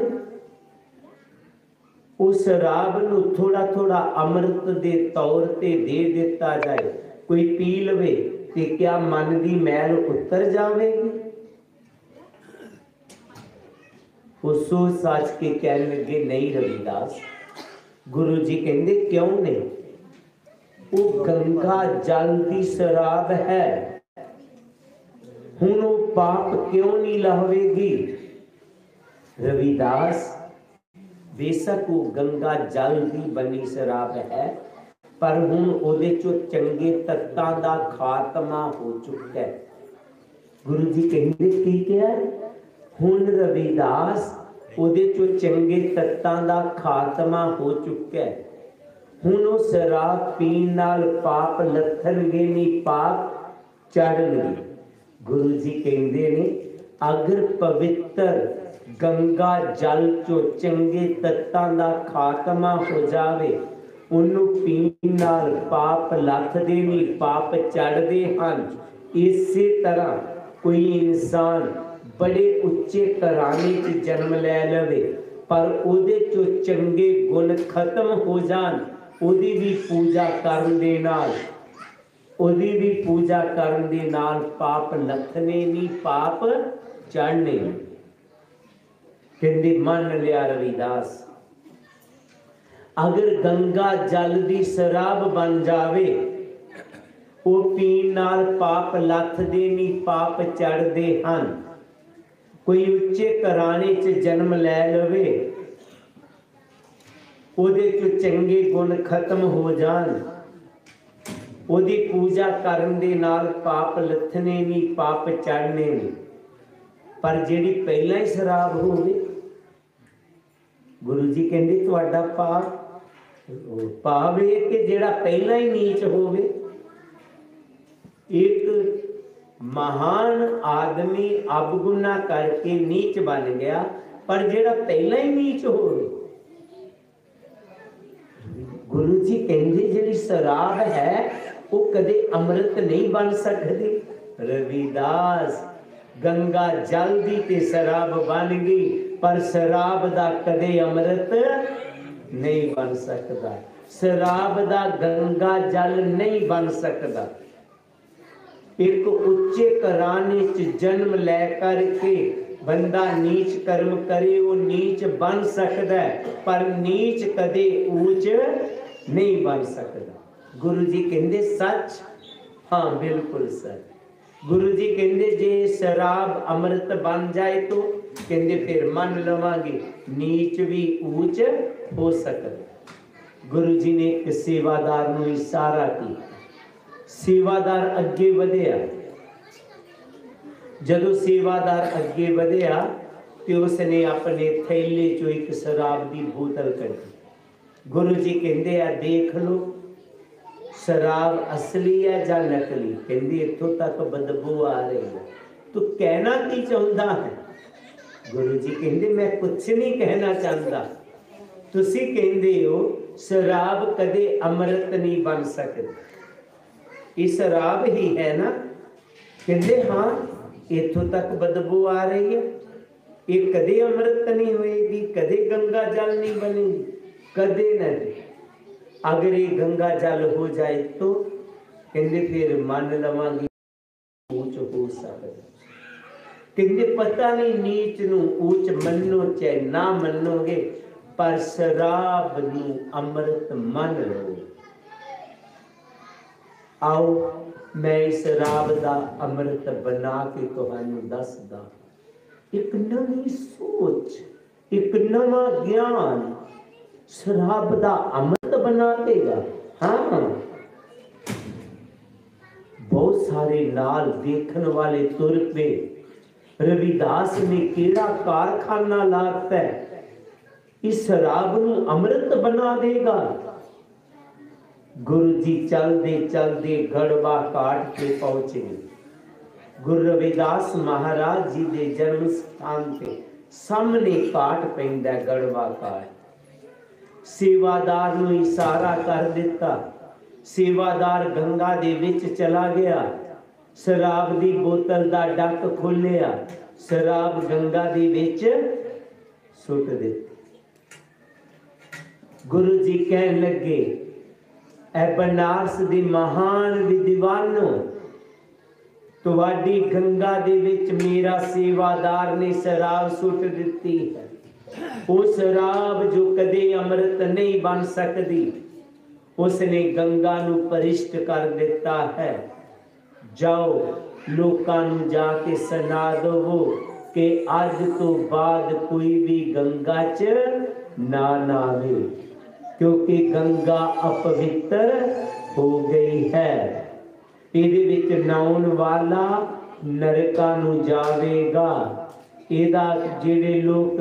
ਉਸ ਸ਼ਰਾਬ ਨੂੰ ਥੋੜਾ ਥੋੜਾ ਅੰਮ੍ਰਿਤ ਦੇ ਤੌਰ ਤੇ ਦੇ ਦਿੱਤਾ ਜਾਏ। ਕੋਈ ਪੀ ਲਵੇ। ਤੇ ਕਿਆ ਮਨ ਦੀ ਮੈਲ ਉਤਰ ਜਾਵੇਗੀ ਉਹ ਸੋਚ ਸਾਚ ਕੇ ਕਹਿਣ ਲੱਗੇ ਨਹੀਂ ਰਵਿਦਾਸ ਗੁਰੂ ਜੀ ਕਹਿੰਦੇ ਕਿਉਂ ਨਹੀਂ ਉਹ ਗੰਗਾ ਜਲ ਦੀ ਸ਼ਰਾਬ ਹੈ ਹੁਣ ਉਹ ਪਾਪ ਕਿਉਂ ਨਹੀਂ ਲਾਹਵੇਗੀ ਰਵਿਦਾਸ ਬੇਸ਼ੱਕ ਉਹ ਗੰਗਾ ਜਲ ਦੀ ਬਣੀ ਸ਼ਰਾਬ ਹੈ ਪਰ ਹੁਣ ਉਹਦੇ ਚੋਂ ਚੰਗੇ ਤੱਤਾਂ ਦਾ ਖਾਤਮਾ ਹੋ ਚੁੱਕਾ ਹੈ ਗੁਰੂ ਜੀ ਕਹਿੰਦੇ ਕੀ ਕਿਹਾ ਹੁਣ ਰਵਿਦਾਸ ਉਹਦੇ ਚੋਂ ਚੰਗੇ ਤੱਤਾਂ ਦਾ ਖਾਤਮਾ ਹੋ ਚੁੱਕਾ ਹੈ ਹੁਣ ਉਹ ਸ਼ਰਾਬ ਪੀਣ ਨਾਲ ਪਾਪ ਲੱਥਣਗੇ ਨਹੀਂ ਪਾਪ ਚੜਨਗੇ ਗੁਰੂ ਜੀ ਕਹਿੰਦੇ ਨੇ ਅਗਰ ਪਵਿੱਤਰ ਗੰਗਾ ਜਲ ਚੋਂ ਚੰਗੇ ਤੱਤਾਂ ਦਾ ਖਾਤਮਾ ਹੋ ਜਾਵੇ ਉਹਨੂੰ ਪੀਣ ਨਾਲ ਪਾਪ ਲੱਥਦੇ ਨਹੀਂ, ਪਾਪ ਚੜਦੇ ਹਨ। ਇਸੇ ਤਰ੍ਹਾਂ ਕੋਈ ਇਨਸਾਨ ਬੜੇ ਉੱਚੇ ਘਰਾਣੇ 'ਚ ਜਨਮ ਲੈ ਲਵੇ, ਪਰ ਉਹਦੇ ਚੋਂ ਚੰਗੇ ਗੁਣ ਖਤਮ ਹੋ ਜਾਣ, ਉਹਦੀ ਵੀ ਪੂਜਾ ਕਰਨ ਦੇ ਨਾਲ। ਉਹਦੀ ਵੀ ਪੂਜਾ ਕਰਨ ਦੇ ਨਾਲ ਪਾਪ ਲੱਥਨੇ ਨਹੀਂ, ਪਾਪ ਚੜਨੇ ਕਹਿੰਦੇ, ਮੰਨ ਲਿਆ ਰਵਿਦਾਸ ਅਗਰ ਗੰਗਾ ਜਲ ਦੀ ਸ਼ਰਾਬ ਬਣ ਜਾਵੇ, ਉਹ ਪੀਣ ਨਾਲ ਪਾਪ ਲੱਥਦੇ ਨਹੀਂ, ਪਾਪ ਚੜਦੇ ਹਨ। ਕੋਈ ਉੱਚੇ ਘਰਾਣੇ 'ਚ ਜਨਮ ਲੈ ਲਵੇ, ਉਹਦੇ 'ਚ ਚੰਗੇ ਗੁਣ ਖਤਮ ਹੋ ਜਾਣ। ਉਹਦੀ ਪੂਜਾ ਕਰਨ ਦੇ ਨਾਲ ਪਾਪ ਲੱਥਣੇ ਨਹੀਂ, ਪਾਪ ਚੜਨੇ ਨਹੀਂ। ਪਰ ਜਿਹੜੀ ਪਹਿਲਾਂ ਹੀ ਸ਼ਰਾਬ ਹੋਵੇ, ਗੁਰੂ ਜੀ ਕਹਿੰਦੇ, ਤੁਹਾਡਾ ਪਾਪ ਉਹ ਇਹ ਕਿ ਜਿਹੜਾ ਪਹਿਲਾਂ ਹੀ ਨੀਚ ਹੋਵੇ। ਇੱਕ ਮਹਾਨ ਆਦਮੀ ਅਬਗੁਨਾ ਕਰਕੇ ਨੀਚ ਬਣ ਗਿਆ, ਪਰ ਜਿਹੜਾ ਪਹਿਲਾਂ ਹੀ ਨੀਚ ਹੋਵੇ। ਗੁਰੂ ਜੀ ਕਹਿੰਦੇ, ਜਿਹੜੀ ਸ਼ਰਾਬ ਹੈ, ਉਹ ਕਦੇ ਅੰਮ੍ਰਿਤ ਨਹੀਂ ਬਣ ਸਕਦੀ। ਰਵਿਦਾਸ, ਗੰਗਾ ਜਲ ਦੀ ਤੇ ਸ਼ਰਾਬ ਬਣ ਗਈ, ਪਰ ਸ਼ਰਾਬ ਦਾ ਕਦੇ ਅੰਮ੍ਰਿਤ ਨਹੀਂ ਬਣ ਸਕਦਾ ਸ਼ਰਾਬ ਦਾ ਗੰਗਾ ਜਲ ਨਹੀਂ ਬਣ ਸਕਦਾ ਇੱਕ ਉੱਚੇ ਘਰਾਣੇ 'ਚ ਜਨਮ ਲੈ ਕਰਕੇ ਬੰਦਾ ਨੀਚ ਕਰਮ ਕਰੇ ਉਹ ਨੀਚ ਬਣ ਸਕਦਾ ਹੈ, ਪਰ ਨੀਚ ਕਦੇ ਉੱਚ ਨਹੀਂ ਬਣ ਸਕਦਾ ਗੁਰੂ ਜੀ ਕਹਿੰਦੇ ਸੱਚ ਹਾਂ ਬਿਲਕੁਲ ਸੱਚ ਗੁਰੂ ਜੀ ਕਹਿੰਦੇ ਜੇ ਸ਼ਰਾਬ ਅੰਮ੍ਰਿਤ ਬਣ ਜਾਏ ਤਾਂ ਕਹਿੰਦੇ ਫਿਰ ਮੰਨ ਲਵਾਂਗੇ ਨੀਚ ਵੀ ਉੱਚ ਹੋ ਸਕਦਾ ਗੁਰੂ ਜੀ ਨੇ ਇੱਕ ਸੇਵਾਦਾਰ ਨੂੰ ਇਸ਼ਾਰਾ ਕੀਤਾ ਸੇਵਾਦਾਰ ਅੱਗੇ ਵਧਿਆ ਜਦੋਂ ਸੇਵਾਦਾਰ ਅੱਗੇ ਵਧਿਆ ਤੇ ਉਸਨੇ ਆਪਣੇ ਥੈਲੇ ਚੋਂ ਇੱਕ ਸ਼ਰਾਬ ਦੀ ਬੋਤਲ ਕੱਢੀ ਗੁਰੂ ਜੀ ਕਹਿੰਦੇ ਆ ਦੇਖ ਲਓ ਸ਼ਰਾਬ ਅਸਲੀ ਹੈ ਜਾਂ ਨਕਲੀ ਕਹਿੰਦੀ ਇੱਥੋਂ ਤੱਕ ਬਦਬੂ ਆ ਰਹੀ ਹੈ ਤੂੰ ਕਹਿਣਾ ਕੀ ਚਾਹੁੰਦਾ ਹੈ ਗੁਰੂ ਜੀ ਕਹਿੰਦੇ ਮੈਂ ਕੁਝ ਨਹੀਂ ਕਹਿਣਾ ਚਾਹੁੰਦਾ ਤੁਸੀਂ ਕਹਿੰਦੇ ਹੋ ਸ਼ਰਾਬ ਕਦੇ ਅੰਮ੍ਰਿਤ ਨਹੀਂ ਬਣ ਸਕਦੀ ਇਹ ਸ਼ਰਾਬ ਹੀ ਹੈ ਨਾ ਕਹਿੰਦੇ ਹਾਂ ਇੱਥੋਂ ਤੱਕ ਬਦਬੂ ਆ ਰਹੀ ਹੈ ਇਹ ਕਦੇ ਅੰਮ੍ਰਿਤ ਨਹੀਂ ਹੋਏਗੀ ਕਦੇ ਗੰਗਾ ਜਲ ਨਹੀਂ ਬਣੇਗੀ ਕਦੇ ਨਹੀਂ अगर ये गंगा जल हो जाए तो कहते फिर मन लवांगी ऊंच हो सकदा। पता नहीं नीच नु मनो चाहे ना मनोगे पर शराब अमृत मन लो आओ, मैं इस राब का अमृत बना के तहू दस एक नवी सोच एक नवा ज्ञान शराब का अमृत बना देगा हाँ। बहुत सारे लाल देखने वाले तुर पे रविदास ने केड़ा कारखाना लाता है? इस शराब अमृत बना देगा। गुरु जी चलते चलते गड़वा काट के पहुँचे। गुरु रविदास महाराज जी के जन्म स्थान पे सामने काट पेंदा गड़वा काट। ਸੇਵਾਦਾਰ ਨੂੰ ਇਸ਼ਾਰਾ ਕਰ ਦਿੱਤਾ। ਸੇਵਾਦਾਰ ਗੰਗਾ ਦੇ ਵਿੱਚ ਚਲਾ ਗਿਆ। ਸ਼ਰਾਬ ਦੀ ਬੋਤਲ ਦਾ ਡੱਕ ਖੋਲਿਆ ਸ਼ਰਾਬ ਗੰਗਾ ਦੇ ਵਿੱਚ ਸੁੱਟ ਦਿੱਤੀ। ਗੁਰੂ ਜੀ ਕਹਿਣ ਲੱਗੇ, ਐ ਬਨਾਰਸ ਦੇ ਮਹਾਨ ਵਿਦਵਾਨੋ, ਤੁਹਾਡੀ ਗੰਗਾ ਦੇ ਵਿੱਚ ਮੇਰਾ ਸੇਵਾਦਾਰ ਨੇ ਸ਼ਰਾਬ ਸੁੱਟ ਦਿੱਤੀ। ਹੈ ਉਹ ਸ਼ਰਾਬ ਜੋ ਕਦੇ ਅੰਮ੍ਰਿਤ ਨਹੀਂ ਬਣ ਸਕਦੀ ਉਸਨੇ ਗੰਗਾ ਨੂੰ ਪਰਿਸ਼ਟ ਕਰ ਦਿੱਤਾ ਹੈ ਜਾਓ ਲੋਕਾਂ ਨੂੰ ਜਾ ਕੇ ਸੁਣਾ ਦਵੋ ਕਿ ਅੱਜ ਤੋਂ ਬਾਅਦ ਕੋਈ ਵੀ ਗੰਗਾ 'ਚ ਨਾ ਨਾਵੇ ਕਿਉਂਕਿ ਗੰਗਾ ਅਪਵਿੱਤਰ ਹੋ ਗਈ ਹੈ ਇਹਦੇ ਵਿੱਚ ਨਾਉਣ ਵਾਲਾ ਨਰਕਾਂ ਨੂੰ ਜਾਵੇਗਾ ਇਹਦਾ ਜਿਹੜੇ ਲੋਕ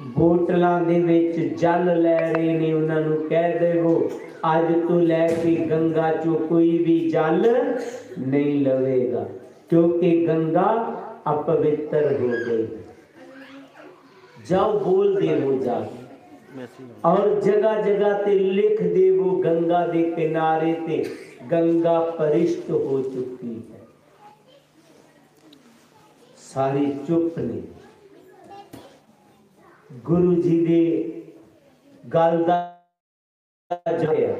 ਬੋਤਲਾਂ ਦੇ ਵਿੱਚ ਜਲ ਲੈ ਰਹੇ ਨੇ, ਉਹਨਾਂ ਨੂੰ ਕਹਿ ਦੇਵੋ, ਅੱਜ ਤੋਂ ਲੈ ਕੇ ਗੰਗਾ ਚੋਂ ਕੋਈ ਵੀ ਜਲ ਨਹੀਂ ਲਵੇਗਾ, ਕਿਉਂਕਿ ਗੰਗਾ ਅਪਵਿੱਤਰ ਹੋ ਗਈ। ਜਾਓ ਬੋਲ ਦੇਵੋ ਜਾ। ਔਰ ਜਗ੍ਹਾ ਜਗ੍ਹਾ ਤੇ ਲਿਖ ਦੇਵੋ ਗੰਗਾ ਦੇ ਕਿਨਾਰੇ ਤੇ, ਗੰਗਾ ਪਰਿਸ਼ਟ ਹੋ ਚੁੱਕੀ ਹੈ। ਸਾਰੇ ਚੁੱਪ ਨੇ। ਗੁਰੂ ਜੀ ਦੇ ਗੱਲ ਦਾ ਜੋਇਆ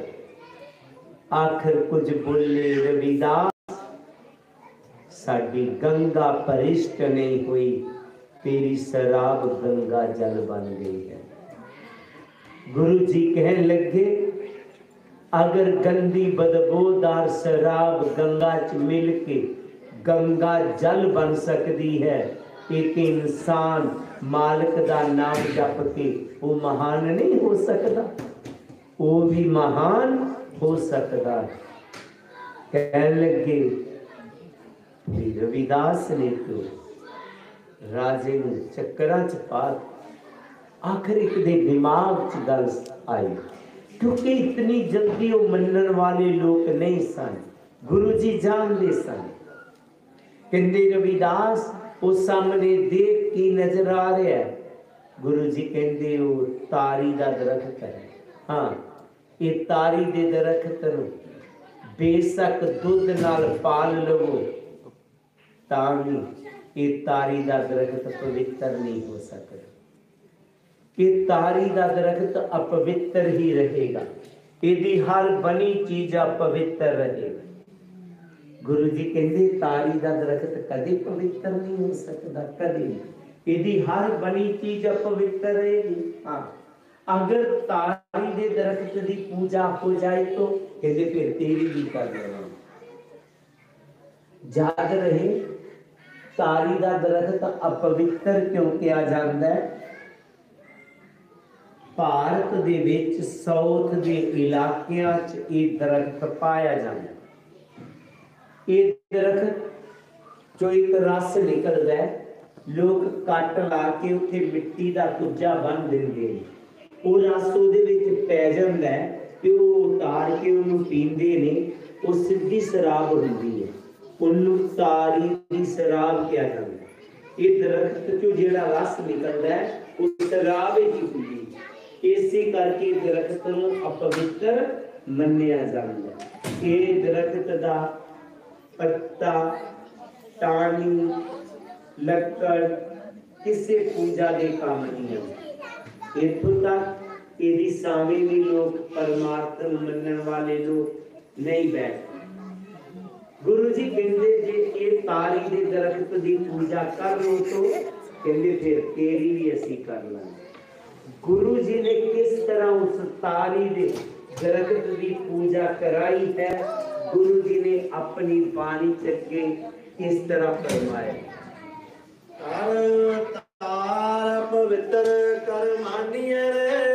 ਆਖਰ ਕੁਝ ਬੋਲੇ ਰਵਿਦਾਸ ਸਾਡੀ ਗੰਗਾ ਪਰਿਸ਼ਟ ਨਹੀਂ ਹੋਈ ਤੇਰੀ ਸ਼ਰਾਬ ਗੰਗਾ ਜਲ ਬਣ ਗਈ ਹੈ ਗੁਰੂ ਜੀ ਕਹਿਣ ਲੱਗੇ ਅਗਰ ਗੰਦੀ ਬਦਬੂਦਾਰ ਸ਼ਰਾਬ ਗੰਗਾ ਚ ਮਿਲ ਕੇ ਗੰਗਾ ਜਲ ਬਣ ਸਕਦੀ ਹੈ ਇੱਕ ਇਨਸਾਨ ਮਾਲਕ ਦਾ ਨਾਮ ਜਪ ਕੇ ਉਹ ਮਹਾਨ ਨਹੀਂ ਹੋ ਸਕਦਾ ਉਹ ਵੀ ਮਹਾਨ ਹੋ ਸਕਦਾ ਹੈ ਕਹਿਣ ਲੱਗੇ ਵੀ ਰਵਿਦਾਸ ਨੇ ਤੋਂ ਰਾਜੇ ਨੂੰ ਚੱਕਰਾਂ ਚ ਪਾ ਆਖਰ ਇੱਕ ਦੇ ਦਿਮਾਗ 'ਚ ਗੱਲ ਆਈ ਕਿਉਂਕਿ ਇਤਨੀ ਜਲਦੀ ਉਹ ਮੰਨਣ ਵਾਲੇ ਲੋਕ ਨਹੀਂ ਸਨ ਗੁਰੂ ਜੀ ਜਾਣਦੇ ਸਨ ਕਹਿੰਦੇ ਰਵਿਦਾਸ ਉਹ ਸਾਹਮਣੇ ਦੇਖ ਕੀ ਨਜ਼ਰ ਆ ਰਿਹਾ ਹੈ ਗੁਰੂ ਜੀ ਕਹਿੰਦੇ ਉਹ ਤਾਰੀ ਦਾ ਦਰਖਤ ਹੈ ਹਾਂ ਇਹ ਤਾਰੀ ਦੇ ਦਰਖਤ ਨੂੰ ਬੇਸ਼ੱਕ ਦੁੱਧ ਨਾਲ ਪਾਲ ਲਵੋ ਤਾਂ ਵੀ ਇਹ ਤਾਰੀ ਦਾ ਦਰਖਤ ਪਵਿੱਤਰ ਨਹੀਂ ਹੋ ਸਕਦਾ ਇਹ ਤਾਰੀ ਦਾ ਦਰਖਤ ਅਪਵਿੱਤਰ ਹੀ ਰਹੇਗਾ ਇਹਦੀ ਹਰ ਬਣੀ ਚੀਜ਼ ਅਪਵਿੱਤਰ ਰਹੇਗਾ ਗੁਰੂ ਜੀ ਕਹਿੰਦੇ ਤਾਰੀ ਦਾ ਦਰਖਤ ਕਦੇ ਪਵਿੱਤਰ ਨਹੀਂ ਹੋ ਸਕਦਾ ਕਦੇ ਨਹੀਂ। ਇਹਦੀ ਹਰ ਬਣੀ ਚੀਜ਼ ਅਪਵਿੱਤਰ ਰਹੇਗੀ ਹਾਂ ਅਗਰ ਤਾਰੀ ਦੇ ਦਰਖਤ ਦੀ ਪੂਜਾ ਹੋ ਜਾਏ ਤਾਂ ਕਹਿੰਦੇ ਫਿਰ ਤੇਰੀ ਵੀ ਕਰ ਦੇਣਾ ਯਾਦ ਰਹੇ ਤਾਰੀ ਦਾ ਦਰਖਤ ਅਪਵਿੱਤਰ ਕਿਉਂ ਕਿਹਾ ਜਾਂਦਾ ਹੈ ਭਾਰਤ ਦੇ ਵਿੱਚ ਸਾਊਥ ਦੇ ਇਲਾਕਿਆਂ 'ਚ ਇਹ ਦਰਖਤ ਪਾਇਆ ਜਾਂਦਾ ਹੈ। ਇਹ ਦਰਖਤ ਜੋ ਇੱਕ ਰਸ ਨਿਕਲਦਾ ਹੈ ਲੋਕ ਕੱਟ ਲਾ ਕੇ ਉੱਥੇ ਮਿੱਟੀ ਦਾ ਕੁੱਜਾ ਬੰਨ ਦਿੰਦੇ ਨੇ ਉਹ ਰਸ ਉਹਦੇ ਵਿੱਚ ਪੈ ਜਾਂਦਾ ਹੈ ਤੇ ਉਹ ਉਤਾਰ ਕੇ ਉਹਨੂੰ ਪੀਂਦੇ ਨੇ ਉਹ ਸਿੱਧੀ ਸ਼ਰਾਬ ਹੁੰਦੀ ਹੈ ਉਹਨੂੰ ਤਾਰੀ ਦੀ ਸ਼ਰਾਬ ਕਿਹਾ ਜਾਂਦਾ ਹੈ ਇਹ ਦਰਖਤ ਚੋਂ ਜਿਹੜਾ ਰਸ ਨਿਕਲਦਾ ਹੈ ਉਹ ਸ਼ਰਾਬ ਹੀ ਹੁੰਦੀ ਹੈ ਇਸੇ ਕਰਕੇ ਦਰਖਤ ਨੂੰ ਅਪਵਿੱਤਰ ਮੰਨਿਆ ਜਾਂਦਾ ਹੈ ਇਹ ਦਰਖਤ ਦਾ पत्ता, टाणी, लक्कड़, किसे पूजा दे काम नहीं है। इथों तक यदि सावे भी लोग, परमात्मा मनने वाले लोग नहीं बैठ गुरु जी कहते, जे ये तारी दे दरख्त की पूजा कर लो तो कहते, फिर तेरी भी असी कर लेंगे। गुरु जी ने किस तरह उस तारी दे दरख्त की पूजा कराई है गुरु जी ने अपनी वाणी चक्के इस तरह फरमाए तार तार पवित्र कर मानिए रे।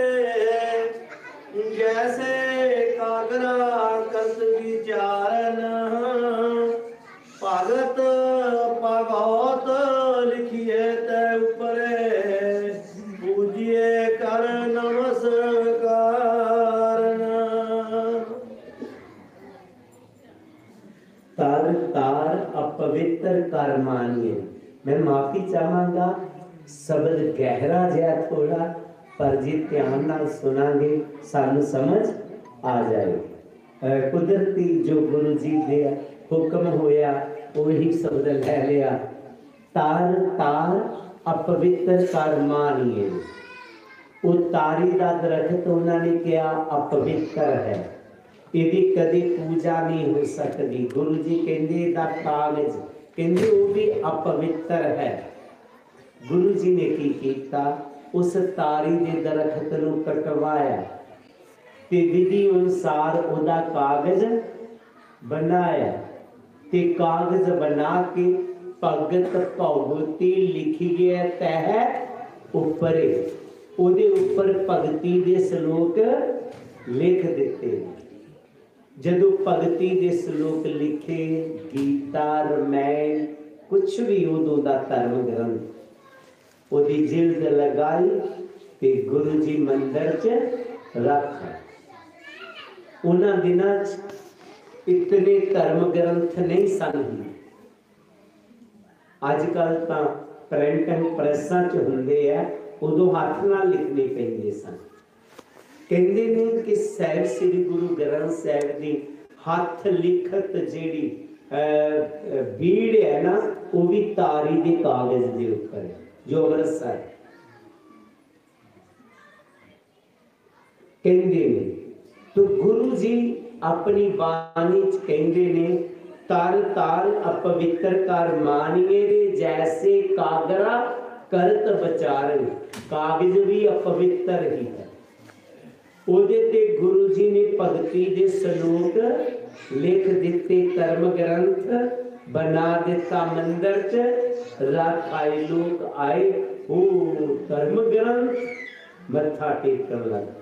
ਅਪਵਿੱਤਰ ਕਰ ਮਾਨੀਏ ਮੈਂ ਮਾਫੀ ਚਾਹਾਂਗਾ ਸ਼ਬਦ ਗਹਿਰਾ ਜਿਹਾ ਥੋੜਾ ਪਰ ਜੇ ਧਿਆਨ ਨਾਲ ਸੁਣਾਂਗੇ ਸਾਨੂੰ ਸਮਝ ਆ ਜਾਏ ਅਹ ਕੁਦਰਤੀ ਜੋ ਗੁਰੂ ਜੀ ਦੇ ਹੁਕਮ ਹੋਇਆ ਉਹੀ ਸ਼ਬਦ ਲੈ ਲਿਆ ਤਾਰ ਤਾਰ ਅਪਵਿੱਤਰ ਕਰ ਮਾਨੀਏ ਉਹ ਤਾਰੀ ਦਾ ਦਰਖਤ ਉਹਨਾਂ ਨੇ ਕਿਹਾ ਅਪਵਿੱਤਰ ਹੈ ਇਹਦੀ ਕਦੇ ਪੂਜਾ ਨਹੀਂ ਹੋ ਸਕਦੀ ਗੁਰੂ ਜੀ ਕਹਿੰਦੇ ਇਹਦਾ ਕਾਗਜ਼ ਕਹਿੰਦੇ ਉਹ ਵੀ ਅਪਵਿੱਤਰ ਹੈ। ਗੁਰੂ ਜੀ ਨੇ ਕੀ ਕੀਤਾ? ਉਸ ਤਾਰੀ ਦੇ ਦਰਖਤ ਨੂੰ ਕਟਵਾਇਆ ਤੇ ਵਿਧੀ ਅਨੁਸਾਰ ਉਹਦਾ ਕਾਗਜ਼ ਬਣਾਇਆ ਤੇ ਕਾਗਜ਼ ਬਣਾ ਕੇ ਭਗਤ ਭਗਵਤੀ ਲਿਖੀ ਗਿਆ ਤਹਿ ਉੱਪਰੇ। ਉਹਦੇ ਉੱਪਰ ਭਗਤੀ ਦੇ ਸ਼ਲੋਕ ਲਿਖ ਦਿੱਤੇ। ਜਦੋਂ ਭਗਤੀ ਦੇ ਸ਼ਲੋਕ ਲਿਖੇ ਗੀਤਾ ਰਮਾਇਣ ਕੁਛ ਵੀ ਉਦੋਂ ਦਾ ਧਰਮ ਗ੍ਰੰਥ ਉਹਦੀ ਜਿਲਦ ਲਗਾਈ ਤੇ ਗੁਰੂ ਜੀ ਮੰਦਰ 'ਚ ਰੱਖ ਉਹਨਾਂ ਦਿਨਾਂ 'ਚ ਇਤਨੇ ਧਰਮ ਗ੍ਰੰਥ ਨਹੀਂ ਸਨ ਹੁੰਦੇ ਅੱਜ ਕੱਲ ਤਾਂ ਪ੍ਰਿੰਟ ਐਂਡ ਪ੍ਰੈਸਾਂ 'ਚ ਹੁੰਦੇ ਆ ਉਦੋਂ ਹੱਥ ਨਾਲ ਲਿਖਣੇ ਪੈਂਦੇ ਸਨ ਕਹਿੰਦੇ ਨੇ ਕਿ ਸਾਹਿਬ ਸ੍ਰੀ ਗੁਰੂ ਗ੍ਰੰਥ ਸਾਹਿਬ ਦੀ ਹੱਥ ਲਿਖਤ ਜਿਹੜੀ ਅਹ, ਅਹ, ਬੀੜ ਹੈ ਨਾ ਉਹ ਵੀ ਤਾਰੀ ਦੇ ਕਾਗਜ਼ ਦੇ ਉੱਪਰ ਹੈ ਜੋ ਅੰਮ੍ਰਿਤਸਰ ਹੈ ਕਹਿੰਦੇ ਨੇ ਤੋ ਗੁਰੂ ਜੀ ਆਪਣੀ ਬਾਣੀ ਚ ਕਹਿੰਦੇ ਨੇ ਤਰ ਤਰ ਅਪਵਿੱਤਰ ਕਰ ਮਾਨੀਏ ਰੇ ਜੈਸੇ ਕਾਗਰਾ ਕਰਤ ਵਿਚਾਰਨ ਕਾਗਜ਼ ਵੀ ਅਪਵਿੱਤਰ ਹੀ ਹੈ ਉਹਦੇ ਤੇ ਗੁਰੂ ਜੀ ਨੇ ਭਗਤੀ ਦੇ ਸ਼ਲੋਕ ਲਿਖ ਦਿੱਤੇ ਧਰਮ ਗ੍ਰੰਥ ਬਣਾ ਦਿੱਤਾ ਮੰਦਰ ਚ ਰਾਖਾਈ ਲੋਕ ਆਏ ਉਹ ਧਰਮ ਗ੍ਰੰਥ ਮੱਥਾ ਟੇਕਣ ਲੱਗੇ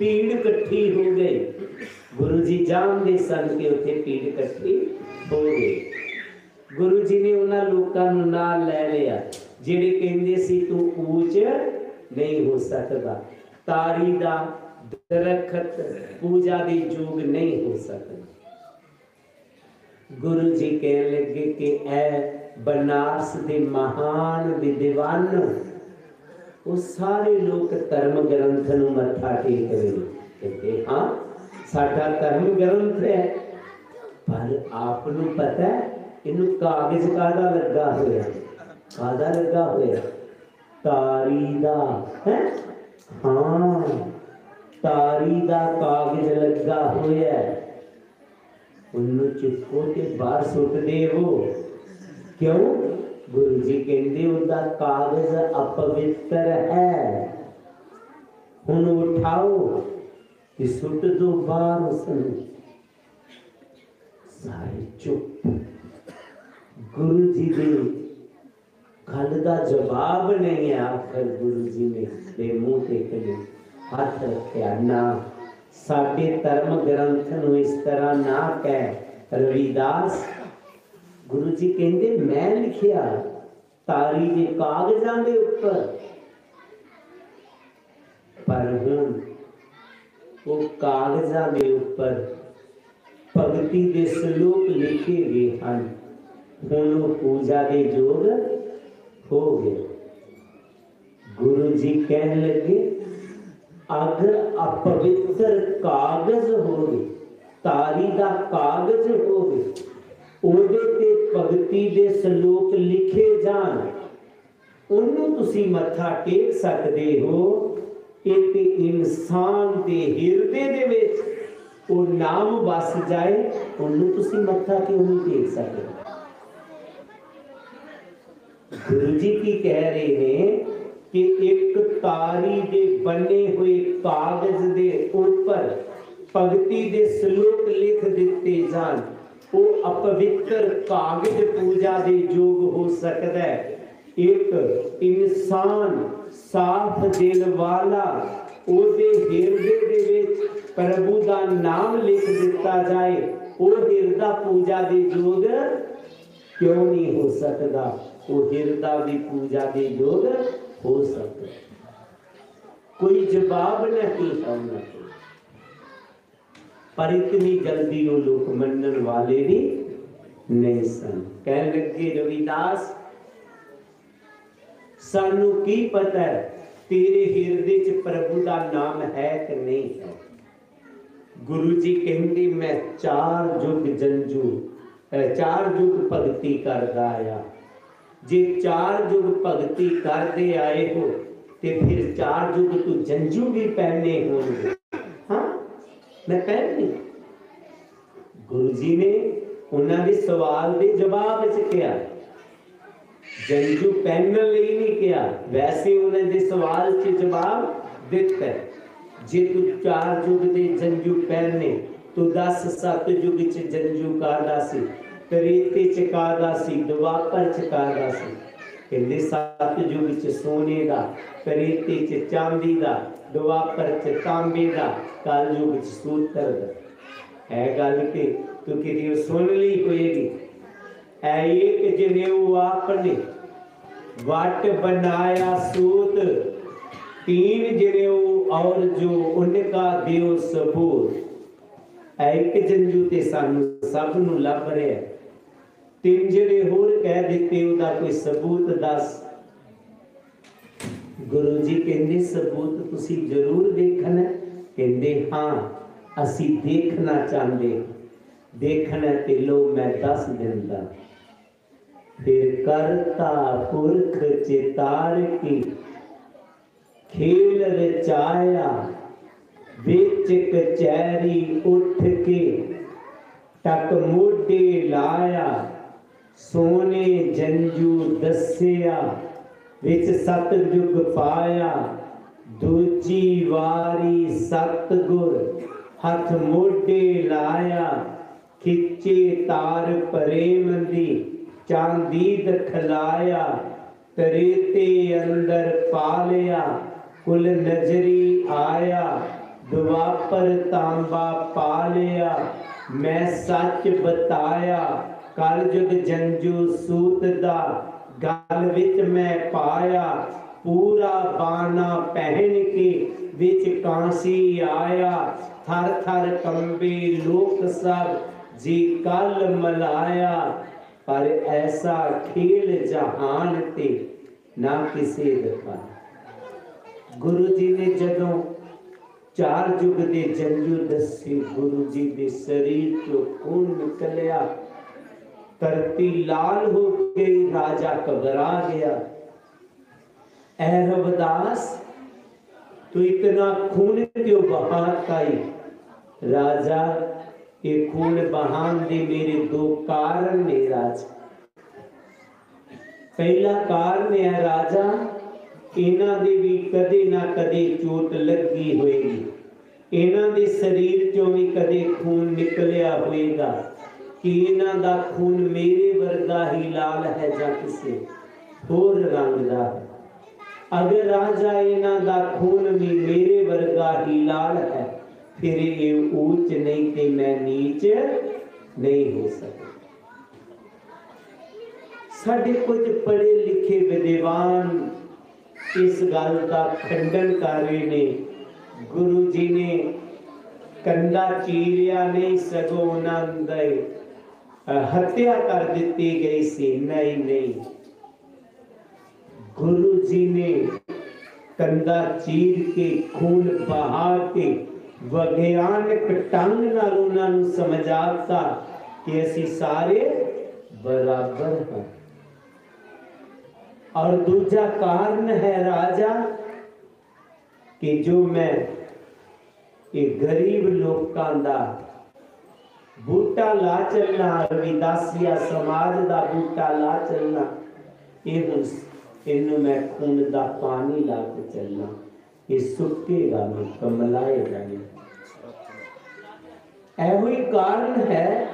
ਭੀੜ ਇਕੱਠੀ ਹੋ ਗਈ ਗੁਰੂ ਜੀ ਜਾਣਦੇ ਸਨ ਕਿ ਉੱਥੇ ਭੀੜ ਇਕੱਠੀ ਹੋ ਗਈ ਗੁਰੂ ਜੀ ਨੇ ਉਹਨਾਂ ਲੋਕਾਂ ਨੂੰ ਨਾਲ ਲੈ ਲਿਆ ਜਿਹੜੇ ਕਹਿੰਦੇ ਸੀ ਤੂੰ ਉੱਚ ਨਹੀਂ ਹੋ ਸਕਦਾ ਤਾਰੀ ਦਾ ਦਰਖਤ ਪੂਜਾ ਦੇ ਯੋਗ ਨਹੀਂ ਹੋ ਸਕਦਾ। ਗੁਰੂ ਜੀ ਕਹਿਣ ਲੱਗੇ ਕਿ ਇਹ ਬਨਾਰਸ ਦੇ ਮਹਾਨ ਵਿਦਵਾਨ ਉਹ ਸਾਰੇ ਲੋਕ ਧਰਮ ਗ੍ਰੰਥ ਨੂੰ ਮੱਥਾ ਟੇਕ ਨੇ। ਕਹਿੰਦੇ, ਹਾਂ, ਸਾਡਾ ਧਰਮ ਗ੍ਰੰਥ ਹੈ, ਪਰ ਆਪ ਨੂੰ ਪਤਾ ਇਹਨੂੰ ਕਾਗਜ਼ ਕਾਦਾ ਲੱਗਾ ਹੋਇਆ? ਕਾਦਾ ਲੱਗਾ ਹੋਇਆ? ਤਾਰੀ ਦਾ, ਹੈ? ਹਾਂ, ਤਾਰੀ ਦਾ ਕਾਗਜ਼ ਲੱਗਾ ਹੋਇਆ ਹੈ। ਉਹਨੂੰ ਚੁੱਕੋ ਤੇ ਬਾਹਰ ਸੁੱਟ ਦੇਵੋ। ਕਿਉਂ? ਗੁਰੂ ਜੀ ਕਹਿੰਦੇ ਉਹਦਾ ਕਾਗਜ਼ ਅਪਵਿੱਤਰ ਹੈ। ਹੁਣ ਉਠਾਓ ਤੇ ਸੁੱਟ ਦੋ ਬਾਹਰ ਉਸ ਨੂੰ ਸਾਰੇ ਚੁੱਪ। ਗੁਰੂ ਜੀ ਦੇ ਗੱਲ ਦਾ ਜਵਾਬ ਨਹੀਂ ਹੈ ਆਖਰ ਗੁਰੂ ਜੀ ਨੇ, ਦੇ ਮੂੰਹ ਤੇ ਕਦੇ ਹੱਥ ਰੱਖਿਆ, ਨਾ। ਸਾਡੇ ਧਰਮ ਗ੍ਰੰਥ ਨੂੰ ਇਸ ਤਰ੍ਹਾਂ ਨਾ ਕਹਿ। ਰਵਿਦਾਸ, ਗੁਰੂ ਜੀ ਕਹਿੰਦੇ, ਮੈਂ ਲਿਖਿਆ, ਤਾਰੀ ਦੇ ਕਾਗਜ਼ਾਂ ਦੇ ਉੱਪਰ। ਪਰ ਹੁਣ ਉਹ ਕਾਗਜ਼ਾਂ ਦੇ ਉੱਪਰ ਭਗਤੀ ਦੇ ਸ਼ਲੋਕ ਲਿਖੇ ਗਏ ਹਨ। ਹੁਣ ਉਹ ਪੂਜਾ ਦੇ ਯੋਗ ਹੋ ਗਏ ਗੁਰੂ ਜੀ ਕਹਿਣ ਲੱਗੇ, ਅਗਰ ਅਪਵਿੱਤਰ ਕਾਗਜ਼ ਹੋਵੇ ਤਾਰੀ ਦਾ ਕਾਗਜ਼ ਹੋਵੇ, ਉਹਦੇ ਤੇ ਭਗਤੀ ਦੇ ਸ਼ਲੋਕ ਲਿਖੇ ਜਾਣ। ਉਹਨੂੰ ਤੁਸੀਂ ਮੱਥਾ ਟੇਕ ਸਕਦੇ ਹੋ ਇੱਕ ਇਨਸਾਨ ਦੇ ਹਿਰਦੇ ਦੇ ਵਿੱਚ ਉਹ ਨਾਮ ਵਸ ਜਾਏ, ਉਹਨੂੰ ਤੁਸੀਂ ਮੱਥਾ ਕਿਉਂ ਨਹੀਂ ਟੇਕ ਸਕਦੇ? ਗੁਰੂ ਜੀ ਕੀ ਕਹਿ ਰਹੇ ਨੇ ਕਿ ਇੱਕ ਤਾਰੀ ਦੇ ਬਣੇ ਹੋਏ ਕਾਗਜ਼ ਦੇ ਉੱਪਰ ਭਗਤੀ ਦੇ ਸ਼ਲੋਕ ਲਿਖ ਦਿੱਤੇ ਜਾਣ ਉਹ ਅਪਵਿੱਤਰ ਕਾਗਜ਼ ਪੂਜਾ ਦੇ ਯੋਗ ਹੋ ਸਕਦਾ ਹੈ ਇੱਕ ਇਨਸਾਨ ਸਾਫ਼ ਦਿਲ ਵਾਲਾ ਉਹਦੇ ਹਿਰਦੇ ਦੇ ਵਿੱਚ ਪ੍ਰਭੂ ਦਾ ਨਾਮ ਲਿਖ ਦਿੱਤਾ ਜਾਏ ਉਹ ਹਿਰਦਾ ਪੂਜਾ ਦੇ ਯੋਗ ਕਿਉਂ ਨਹੀਂ ਹੋ ਸਕਦਾ ਉਹ ਹਿਰਦਾ ਦੀ ਪੂਜਾ ਦੇ ਯੋਗ ਹੋ ਸਕਦਾ ਕੋਈ ਜਵਾਬ ਨਹੀਂ ਆਉਣਾ ਪਰ ਇਤਨੀ ਜਲਦੀ ਉਹ ਲੋਕ ਮੰਨਣ ਵਾਲੇ ਵੀ ਨਹੀਂ ਸਨ ਕਹਿਣ ਲੱਗੇ ਰਵਿਦਾਸ ਸਾਨੂੰ ਕੀ ਪਤਾ ਹੈ ਤੇਰੇ ਹਿਰਦੇ 'ਚ ਪ੍ਰਭੂ ਦਾ ਨਾਮ ਹੈ ਕਿ ਨਹੀਂ ਹੈ ਗੁਰੂ ਜੀ ਕਹਿੰਦੇ ਮੈਂ ਚਾਰ ਯੁੱਗ ਜੰਜੂ ਅਹ ਚਾਰ ਯੁੱਗ ਭਗਤੀ ਕਰਦਾ ਆਇਆ ਜੇ ਚਾਰ ਯੁੱਗ ਭਗਤੀ ਕਰਦੇ ਆਏ ਹੋ, ਤੇ ਫਿਰ ਚਾਰ ਯੁੱਗ ਤੂੰ ਜੰਜੂ ਵੀ ਪਹਿਨੇ ਹੋਣਗੇ। ਹਾਂ? ਮੈਂ ਕਹਿੰਦੀ ਗੁਰੂ ਜੀ ਨੇ ਉਹਨਾਂ ਦੇ ਸਵਾਲ ਦੇ ਜਵਾਬ ਵਿੱਚ ਕਿਹਾ। ਜੰਜੂ ਪਹਿਨਣ ਲਈ ਨਹੀਂ ਕਿਹਾ, ਵੈਸੇ ਉਹਨਾਂ ਦੇ ਸਵਾਲ 'ਚ ਜਵਾਬ ਦਿੱਤਾ। ਜੇ ਤੂੰ ਚਾਰ ਯੁੱਗ ਦੇ ਜੰਜੂ ਪਹਿਨੇ, ਤੂੰ ਦੱਸ ਸੱਤ ਯੁੱਗ 'ਚ ਜੰਜੂ ਕਰਦਾ ਸੀ? ਤ੍ਰੇਤੇ 'ਚ ਕਾਹਦਾ ਸੀ ਦੁਆਪਰ 'ਚ ਕਾਹਦਾ ਸੀ ਕਹਿੰਦੇ ਸੱਤ ਯੁੱਗ 'ਚ ਸੋਨੇ ਦਾ ਤ੍ਰੇਤੇ 'ਚ ਚਾਂਦੀ ਦਾ ਦੁਆਪਰ 'ਚ ਤਾਂਬੇ ਦਾ ਕਲ ਯੁੱਗ 'ਚ ਸੂਤਰ ਦਾ ਹੈ ਗੱਲ ਕਿ ਤੂੰ ਕਿਤੇ ਸੁਣ ਲਈ ਹੋਏਗੀ ਐ ਇੱਕ ਜਨੇਊ आपने वाट बनाया सूत तीन जनेऊ और जो उनका देव सबूत ਐ ਇੱਕ ਜੰਜੂ ਤੇ ਸਾਨੂੰ ਸਭ ਨੂੰ ਲੱਭ ਰਿਹਾ ਤਿੰਨ ਜਿਹੜੇ ਹੋਰ ਕਹਿ ਦਿੱਤੇ ਉਹਦਾ ਕੋਈ ਸਬੂਤ ਦੱਸ ਗੁਰੂ ਜੀ ਕਹਿੰਦੇ ਸਬੂਤ ਤੁਸੀਂ ਜ਼ਰੂਰ ਦੇਖਣਾ ਹੈ। ਕਹਿੰਦੇ ਹਾਂ ਅਸੀਂ ਦੇਖਣਾ ਚਾਹੁੰਦੇ ਹਾਂ। ਦੇਖਣਾ ਹੈ ਤੇ ਲੋ ਮੈਂ ਦੱਸ ਦਿੰਦਾ ਫਿਰ ਕਰਤਾ ਪੁਰਖ ਚਿਤਾਰ ਕੀ ਖੇਲ ਰਚਾਇਆ ਵਿੱਚ ਕਚਹਿਰੀ ਉੱਠ ਕੇ ਟਕ ਮੋਢੇ ਲਾਇਆ सोने जंजू दसिया विच सतयुग पाया दूजी वारी सतगुर हथ मोटे लाया खिचे तार प्रेम दी चांदी दखलाया तरेते अंदर पालिया कुल नजरी आया दुआ पर तांबा पालिया मैं सच बताया कलयुग जंजू सूत दा गल विच मैं पाया, पूरा बाना पहन के विच कांसी आया। थर थर कंबे लोक सब जी कल मलाया, पर ऐसा खेल जहान ते ना किसे दिखा। गुरु जी ने जदों चार युग दे जंजू दसी गुरु जी दे शरीर चो खून निकलिया करती लाल हो गई राजा घबरा गया। रविदास तो इतना खून क्यों बहाता है राजा, ये खून बहान दे मेरे दो कारण ने राजा। पहला कारण है राजा, इना दे भी कदे ना कदे चोट लगी होएगी। इना दे शरीर चो भी कदे खून निकलिया होएगा। ਕਿ ਇਹਨਾਂ ਦਾ ਖੂਨ ਮੇਰੇ ਵਰਗਾ ਹੀ ਲਾਲ ਹੈ ਜਾਂ ਕਿਸੇ ਹੋਰ ਰੰਗ ਦਾ ਹੈ ਅਗਰ ਰਾਜਾ ਇਹਨਾਂ ਦਾ ਖੂਨ ਵੀ ਮੇਰੇ ਵਰਗਾ ਹੀ ਲਾਲ ਹੈ ਫਿਰ ਇਹ ਉੱਚ ਨਹੀਂ ਤੇ ਮੈਂ ਨੀਚ ਨਹੀਂ ਹੋ ਸਕਦਾ ਸਾਡੇ ਕੁਝ ਪੜ੍ਹੇ ਲਿਖੇ ਵਿਦਵਾਨ ਇਸ ਗੱਲ ਦਾ ਖੰਡਨ ਕਰ ਰਹੇ ਨੇ ਗੁਰੂ ਜੀ ਨੇ ਕੰਡਾ ਚੀਰਿਆ ਨਹੀਂ ਸਗੋਂ ਉਹਨਾਂ ਦੇ हत्या कर दी गई सी। नहीं नहीं। गुरु जी ने कंधा चीर के, खून बहा के वैज्ञानिक ढंग ਨਾਲ ਉਹਨਾਂ ਨੂੰ ਸਮਝਾਤਾ ਕਿ ਅਸੀਂ ਸਾਰੇ ਬਰਾਬਰ ਹਾਂ और दूजा कारण है राजा, कि जो मैं ये गरीब लोग का ਬੂਟਾ ਲਾ ਚੱਲਣਾ ਰਵਿਦਾਸੀਆ ਸਮਾਜ ਦਾ ਬੂਟਾ ਲਾ ਚੱਲਣਾ ਇਹ ਹੁਣ ਇਹਨੂੰ ਮੈਂ ਖੂਨ ਦਾ ਪਾਣੀ ਲਾ ਕੇ ਚੱਲਣਾ ਇਹ ਸੁੱਕੇਗਾ ਨਹੀਂ ਕਮਲਾਏਗਾ ਨਹੀਂ ਇਹੋ ਹੀ ਕਾਰਨ ਹੈ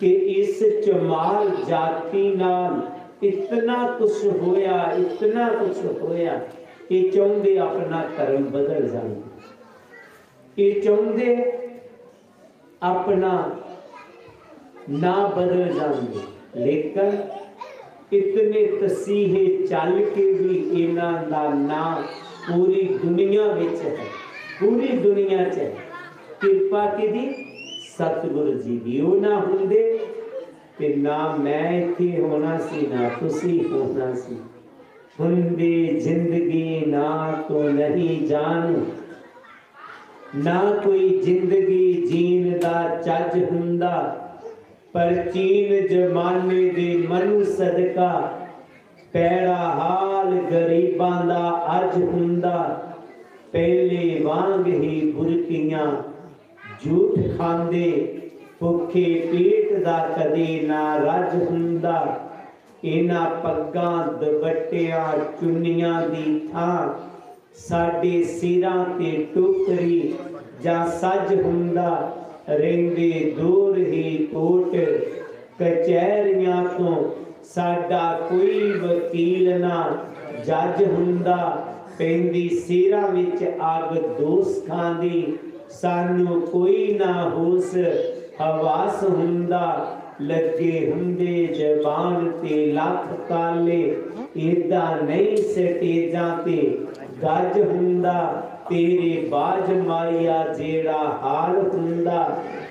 ਕਿ ਇਸ ਚਮਾਰ ਜਾਤੀ ਨਾਲ ਇਤਨਾ ਕੁਝ ਹੋਇਆ ਇਤਨਾ ਕੁਝ ਹੋਇਆ ਇਹ ਚਾਹੁੰਦੇ ਆਪਣਾ ਧਰਮ ਬਦਲ ਜਾਣ ਇਹ ਚਾਹੁੰਦੇ ਆਪਣਾ ਨਾ ਬਦਲ ਜਾਂਦੇ ਲੇਕਿਨ ਇਤਨੇ ਤਸੀਹੇ ਚੱਲ ਕੇ ਵੀ ਇਹਨਾਂ ਦਾ ਨਾਂ ਪੂਰੀ ਦੁਨੀਆ ਵਿੱਚ ਹੈ ਪੂਰੀ ਦੁਨੀਆ 'ਚ ਹੈ ਕਿਰਪਾ ਕਿਹਦੀ ਸਤਿਗੁਰੂ ਜੀ ਦੀ ਉਹ ਨਾ ਹੁੰਦੇ ਤੇ ਨਾ ਮੈਂ ਇੱਥੇ ਹੋਣਾ ਸੀ ਨਾ ਤੁਸੀਂ ਹੋਣਾ ਸੀ ਹੁੰਦੀ ਜ਼ਿੰਦਗੀ ਨਾ ਤੋ ਨਹੀਂ ਜਾਣੂ ਨਾ ਕੋਈ ਜ਼ਿੰਦਗੀ ਜੀਣ ਦਾ ਚੱਜ ਹੁੰਦਾ ਪਰ ਚੀਨ ਜਮਾਨੇ ਦੇ ਮਨੁ ਸਦਕਾ ਪੈੜਾ ਹਾਲ ਗਰੀਬਾਂ ਦਾ ਅੱਜ ਹੁੰਦਾ ਪਹਿਲੇ ਵਾਂਗ ਹੀ ਬੁਰਕੀਆਂ ਝੂਠ ਖਾਂਦੇ ਭੁੱਖੇ ਪੇਟ ਦਾ ਕਦੇ ਨਾ ਰੱਜ ਹੁੰਦਾ ਇਹਨਾਂ ਪੱਗਾਂ ਦੁਪੱਟਿਆਂ ਚੁੰਨੀਆਂ ਦੀ ਥਾਂ ਸਾਡੇ ਸਿਰਾਂ ਤੇ ਟੋਕਰੀ ਜਾਂ ਸੱਜ ਹੁੰਦਾ ਰਹਿੰਦੇ ਦੂਰ ਹੀ ਕੋਟ ਕਚਹਿਰੀਆਂ ਤੋਂ ਸਾਡਾ ਕੋਈ ਵਕੀਲ ਨਾ ਜੱਜ ਹੁੰਦਾ ਪੈਂਦੀ ਸਿਰਾਂ ਵਿੱਚ ਅੱਗ ਦੋਸਤਾਂ ਦੀ ਸਾਨੂੰ ਕੋਈ ਨਾ ਹੋਸ ਹਵਾਸ ਹੁੰਦਾ ਲੱਗੇ ਹੁੰਦੇ ਜ਼ਬਾਨ ਤੇ ਲੱਖ ਤਾਲੇ ਏਦਾਂ ਨਹੀਂ ਸਟੇਜਾਂ ਤੇ ਗੱਜ ਹੁੰਦਾ ਤੇਰੇ ਬਾਜ ਮਾਇਆ ਜਿਹੜਾ ਹਾਲ ਹੁੰਦਾ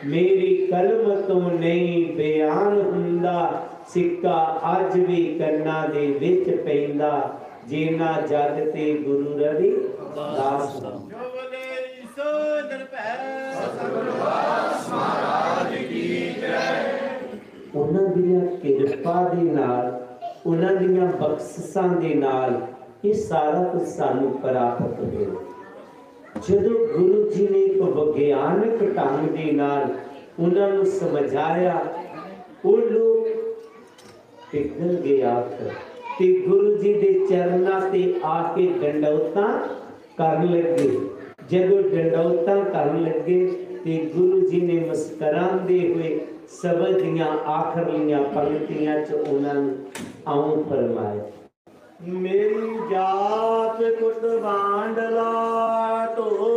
ਮੇਰੀ ਕਲਮ ਤੋਂ ਨਹੀਂ ਬਿਆਨ ਹੁੰਦਾ ਸਿੱਕਾ ਅੱਜ ਵੀ ਕੰਨਾਂ ਦੇ ਵਿੱਚ ਪੈਂਦਾ ਜੇ ਨਾ ਜਗ ਤੇ ਗੁਰੂ ਰਵੀ ਦਾਸ ਦਾ ਜੋ ਬਲੇ ਸੋ ਨਿਰਭੈ ਉਹਨਾਂ ਦੀਆਂ ਕਿਰਪਾ ਦੇ ਨਾਲ ਉਹਨਾਂ ਦੀਆਂ ਬਖਸ਼ਿਸ਼ਾਂ ਦੇ ਨਾਲ ਇਹ ਸਾਰਾ ਕੁਝ ਸਾਨੂੰ ਪ੍ਰਾਪਤ ਹੋਇਆ ਜਦੋਂ ਗੁਰੂ ਜੀ ਨੇ ਇੱਕ ਵਿਗਿਆਨਕ ਢੰਗ ਦੇ ਨਾਲ ਉਹਨਾਂ ਨੂੰ ਸਮਝਾਇਆ, ਉਹ ਲੋਕ ਪਿਘਲ ਗਏ ਤੇ ਗੁਰੂ ਜੀ ਦੇ ਚਰਨਾਂ ਤੇ ਆ ਕੇ ਡੰਡੌਤਾਂ ਕਰਨ ਲੱਗੇ। ਜਦੋਂ ਡੰਡੌਤਾਂ ਕਰਨ ਲੱਗੇ ਤੇ ਗੁਰੂ ਜੀ ਨੇ ਮੁਸਕਰਾਉਂਦੇ ਹੋਏ ਸਬਦ ਦੀਆਂ ਆਖਰਲੀਆਂ ਪੰਕਤੀਆਂ ਚ ਉਹਨਾਂ ਨੂੰ ਆਉਂ ਫਰਮਾਇਆ। मेरी जात कुट बांडला तो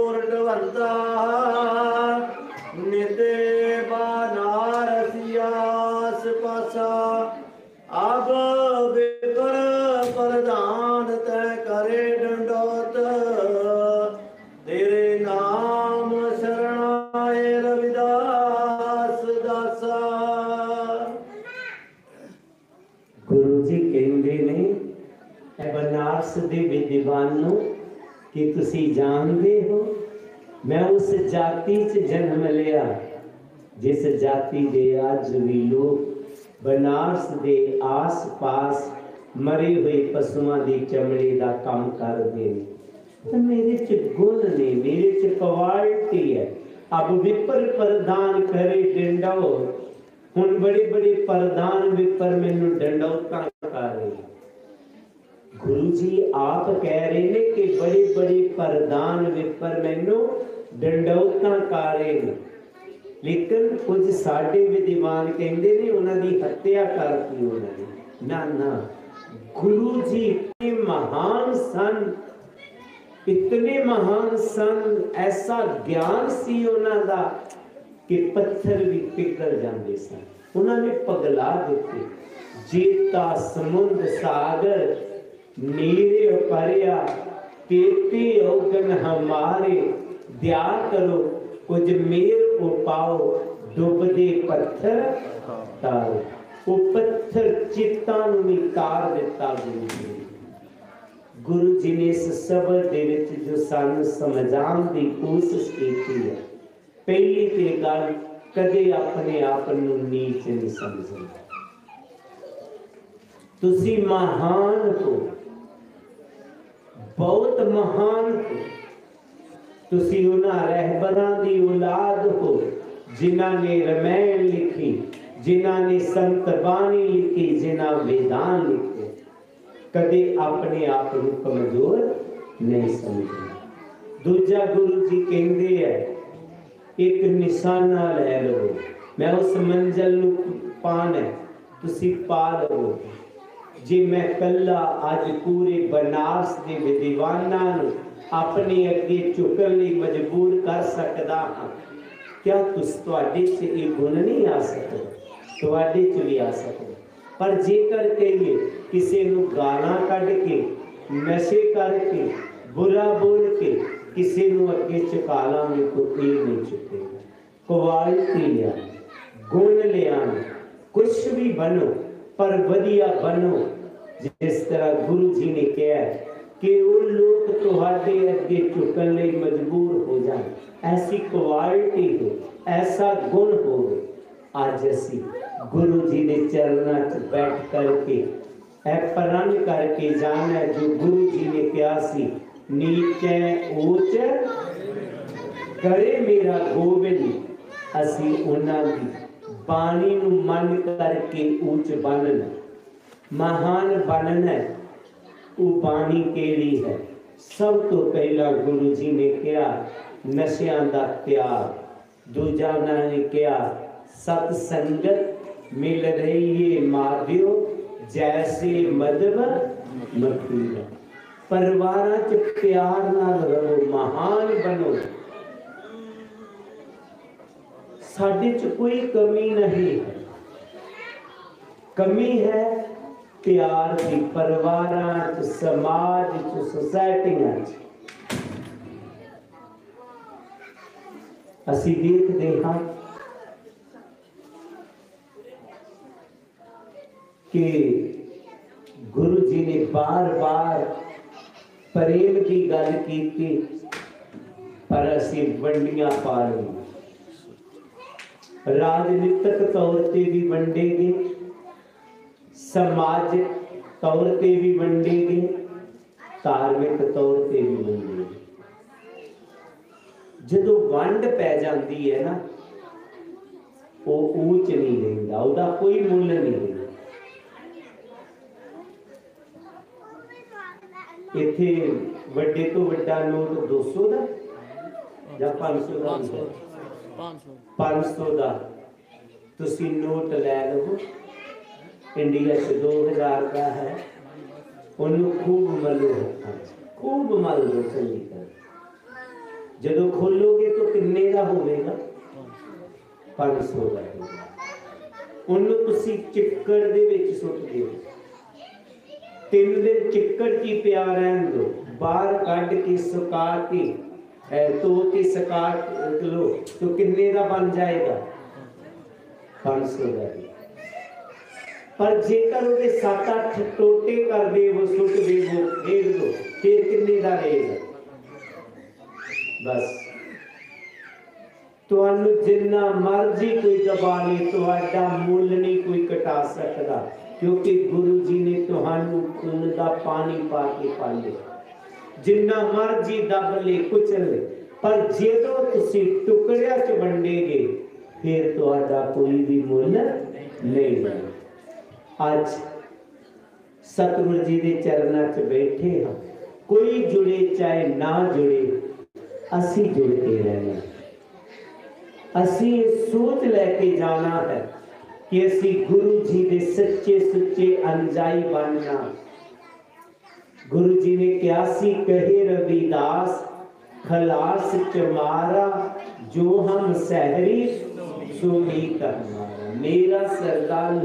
जानते हो, मैं उस जाति से जन्म लिया, जिस जाति दे आज भी लोग। बनारस दे आस पास मरे हुए पशुओं की चमड़े का काम कर दे मेरे च गुण ने मेरे च क्वालिटी है। अब विपर प्रदान करे डंडाओ हूँ बड़े बड़े प्रदान विपर मैनू डंडाओ कर। रहे हैं गुरु जी आप कह रहे ने कि बड़े बड़े प्रदान विपर मैनो दंडौता कारे ने लेकिन कुछ साडे विद्वान कहते ने उन्होंने हत्या करती उन्होंने। ना ना। गुरु जी इतने महान सन, इतने महान सन, ऐसा ज्ञान सी उन्होंने कि पत्थर भी पिघल जाते सन। उन्होंने पगला दिते जेता समुद्र सागर ਪਗਲਾ ਦਿੱਤੇ ਜੀਤਾ ਸਮੁੰਦ ਸਾਗਰ ਨੀਰੇ ਪਰਿਆ ਤੇਤੀ ਔਗਨ ਹਮਾਰੇ ਦਿਆ ਕਰੋ ਕੁਝ ਮੇਰ ਉਪਾਓ ਡੁੱਬਦੇ ਪੱਥਰ ਤਾਰ ਉਹ ਪੱਥਰ ਚਿੱਤਾਂ ਨੂੰ ਵੀ ਤਾਰ ਦਿੱਤਾ ਗੁਰੂ ਜੀ ਨੇ। ਗੁਰੂ ਜੀ ਨੇ ਇਸ ਸਬਰ ਦੇ ਵਿੱਚ ਜੋ ਸਾਨੂੰ ਸਮਝਾਉਣ ਦੀ ਕੋਸ਼ਿਸ਼ ਕੀਤੀ ਹੈ ਪਹਿਲੀ ਤੇ ਗੱਲ ਕਦੇ ਆਪਣੇ ਆਪ ਨੂੰ ਨੀਚ ਨਹੀਂ ਸਮਝਣਾ ਤੁਸੀਂ ਮਹਾਨ ਹੋ ਬਹੁਤ ਮਹਾਨ ਹੋ ਤੁਸੀਂ ਉਹਨਾਂ ਰਹਿਬਰਾਂ ਦੀ ਔਲਾਦ ਹੋ ਜਿਨ੍ਹਾਂ ਨੇ ਰਮਾਇਣ ਲਿਖੀ ਜਿਨ੍ਹਾਂ ਨੇ ਸੰਤ ਬਾਣੀ ਲਿਖੀ ਜਿਨ੍ਹਾਂ ਵੇਦਾਨ ਲਿਖੇ ਕਦੇ ਆਪਣੇ ਆਪ ਨੂੰ ਕਮਜ਼ੋਰ ਨਹੀਂ ਸਮਝਣਾ ਦੂਜਾ ਗੁਰੂ ਜੀ ਕਹਿੰਦੇ ਐ ਇੱਕ ਨਿਸ਼ਾਨਾ ਲੈ ਲਵੋ ਮੈਂ ਉਸ ਮੰਜ਼ਲ ਨੂੰ ਪਾਣਾ ਹੈ, ਤੁਸੀਂ ਪਾ ਲਵੋ ਜੇ ਮੈਂ ਕੱਲਾ ਅੱਜ ਪੂਰੇ ਬਨਾਰਸ ਦੇ ਵਿਦਵਾਨਾਂ ਨੂੰ ਆਪਣੇ ਅੱਗੇ ਝੁਕਣ ਲਈ ਮਜਬੂਰ ਕਰ ਸਕਦਾ ਹਾਂ ਕਿਆ ਤੁਸ ਤੁਹਾਡੇ 'ਚ ਇਹ ਗੁਣ ਨਹੀਂ ਆ ਸਕਦਾ ਤੁਹਾਡੇ 'ਚ ਵੀ ਆ ਸਕਦਾ ਪਰ ਜੇਕਰ ਕਹੀਏ ਕਿਸੇ ਨੂੰ ਗਾਲਾਂ ਕੱਢ ਕੇ ਨਸ਼ੇ ਕਰਕੇ ਬੁਰਾ ਬੋਲ ਕੇ ਕਿਸੇ ਨੂੰ ਅੱਗੇ ਝੁਕਾ ਲਾਂਗੇ ਤਾਂ ਇਹ ਨਹੀਂ ਝੁਕੇਗਾ ਕੁਆਲਿਟੀ ਲਿਆ ਗੁਣ ਲਿਆਣ ਕੁਝ ਵੀ ਬਣੋ ਪਰ ਵਧੀਆ ਬਣੋ जिस तरह गुरु जी ने कहा कि वो लोग तो अगे झुकन लिए मजबूर हो जाए। ऐसी क्वालिटी हो, ऐसा गुण हो। आज असी गुरु जी के चरणा च बैठ करके प्रण करके जाना जो गुरु जी ने कहा नीचे ऊंच करे मेरा गोविंद। असी उन्होंने बाणी मन करके ऊंच बनना। महान बनन वो बानी केड़ी है। सब तो पहला गुरु जी ने किया, नशिया का त्याग। दूजा उन्होंने किया सतसंगत मिल रही है माध्यो, जैसे मदब मकीरा परिवार च प्यार रहो, महान बनो। साढ़े च कोई कमी नहीं कमी है ਪਿਆਰ ਦੀ ਪਰਿਵਾਰਾਂ ਚ ਸਮਾਜ ਚ ਸੁਸਾਇਟੀਆਂ ਚ ਅਸੀਂ ਦੇਖਦੇ ਹਾਂ ਕਿ ਗੁਰੂ ਜੀ ਨੇ ਬਾਰ-ਬਾਰ ਪ੍ਰੇਮ ਦੀ ਗੱਲ ਕੀਤੀ ਪਰ ਅਸੀਂ ਵੰਡੀਆਂ ਪਾ ਲਈਆਂ ਰਾਜਨੀਤਿਕ ਤੌਰ ਤੇ ਵੀ ਵੰਡੇ ਗਏ ਸਮਾਜਿਕ ਤੌਰ ਤੇ ਵੀ ਵੰਡੇ ਗਏ ਧਾਰਮਿਕ ਤੌਰ ਤੇ ਵੀ ਵੰਡੇ ਗਏ ਜਦੋਂ ਵੰਡ ਪੈ ਜਾਂਦੀ ਹੈ ਨਾ ਉਹ ਉੱਚ ਨਹੀਂ ਰਹਿੰਦਾ ਉਹਦਾ ਕੋਈ ਮੁੱਲ ਨਹੀਂ ਰਹਿੰਦਾ। ਇੱਥੇ ਵੱਡੇ ਤੋਂ ਵੱਡਾ ਨੋਟ 200 ਦਾ ਜਾਂ 500 ਦਾ ਹੁੰਦਾ? ਹੈ? 500 ਦਾ। ਤੁਸੀਂ ਨੋਟ ਲੈ ਲਵੋ ਇੰਡੀਆ 'ਚ 2000 ਦਾ ਹੈ ਉਹਨੂੰ ਖੂਬ ਮਲੋ ਖੂਬ ਮਲ ਲਓ ਚੰਗੀ ਤਰ੍ਹਾਂ ਜਦੋਂ ਖੋਲੋਗੇ ਤਾਂ ਕਿੰਨੇ ਦਾ ਹੋਵੇਗਾ 500 ਦਾ ਹੋਵੇਗਾ ਉਹਨੂੰ ਤੁਸੀਂ ਚਿੱਕੜ ਦੇ ਵਿੱਚ ਸੁੱਟ ਦਿਓ ਤਿੰਨ ਦਿਨ ਚਿੱਕੜ 'ਚ ਹੀ ਪਿਆ ਰਹਿਣ ਦਿਓ ਬਾਹਰ ਕੱਢ ਕੇ ਸੁਕਾ ਕੇ ਹੈ ਧੋ ਕੇ ਸੁਕਾ ਲੋ ਤਾਂ ਕਿੰਨੇ ਦਾ ਬਣ ਜਾਏਗਾ 500 ਦਾ ਪਰ ਜੇਕਰ ਉਹਦੇ 7-8 ਟੋਟੇ ਕਰ ਦੇਵੋ ਸੁੱਟ ਦੇਵੋ ਫੇਰ ਦੋ, ਫਿਰ ਕਿੰਨੇ ਦਾ ਰਹੇਗਾ ਬਸ। ਤੁਹਾਨੂੰ ਜਿੰਨਾ ਮਰਜ਼ੀ ਕੋਈ ਦਬਾ ਲੇ ਤੁਹਾਡਾ ਮੁੱਲ ਨਹੀਂ ਕੋਈ ਕਟਾ ਸਕਦਾ, ਕਿਉਂਕਿ ਗੁਰੂ ਜੀ ਨੇ ਤੁਹਾਨੂੰ ਖੂਨ ਦਾ ਪਾਣੀ ਪਾ ਕੇ ਪਾਲਿਆ ਜਿੰਨਾ ਮਰਜ਼ੀ ਦਬ ਲੇ, ਕੁਚਲ ਲੇ, ਪਰ ਜਦੋਂ ਤੁਸੀਂ ਟੁਕੜਿਆਂ 'ਚ ਵੰਡੇਗੇ, ਫਿਰ ਤੁਹਾਡਾ ਕੋਈ ਵੀ ਮੁੱਲ ਨਹੀਂ ਅੱਜ ਸਤਿਗੁਰੂ ਜੀ ਦੇ ਚਰਨਾਂ 'ਚ ਬੈਠੇ ਹਾਂ ਕੋਈ ਜੁੜੇ ਚਾਹੇ ਨਾ ਜੁੜੇ ਅਸੀਂ ਜੁੜ ਕੇ ਰਹਿਣਾ ਅਸੀਂ ਇਹ ਸੋਚ ਲੈ ਕੇ ਜਾਣਾ ਹੈ ਕਿ ਅਸੀਂ ਗੁਰੂ ਜੀ ਦੇ ਸੱਚੇ ਸੁੱਚੇ ਅਨਜਾਈ ਬਣਨਾ ਗੁਰੂ ਜੀ ਨੇ ਕਿਹਾ ਸੀ ਕਹੇ ਰਵਿਦਾਸ ਖਲਾਸ ਚਮਾਰਾ ਜੋ ਹਮ ਸਹਿਰੀ ਸੋਈ ਕਰਮਾਰਾ ਮੇਰਾ ਸਰਦਾਰ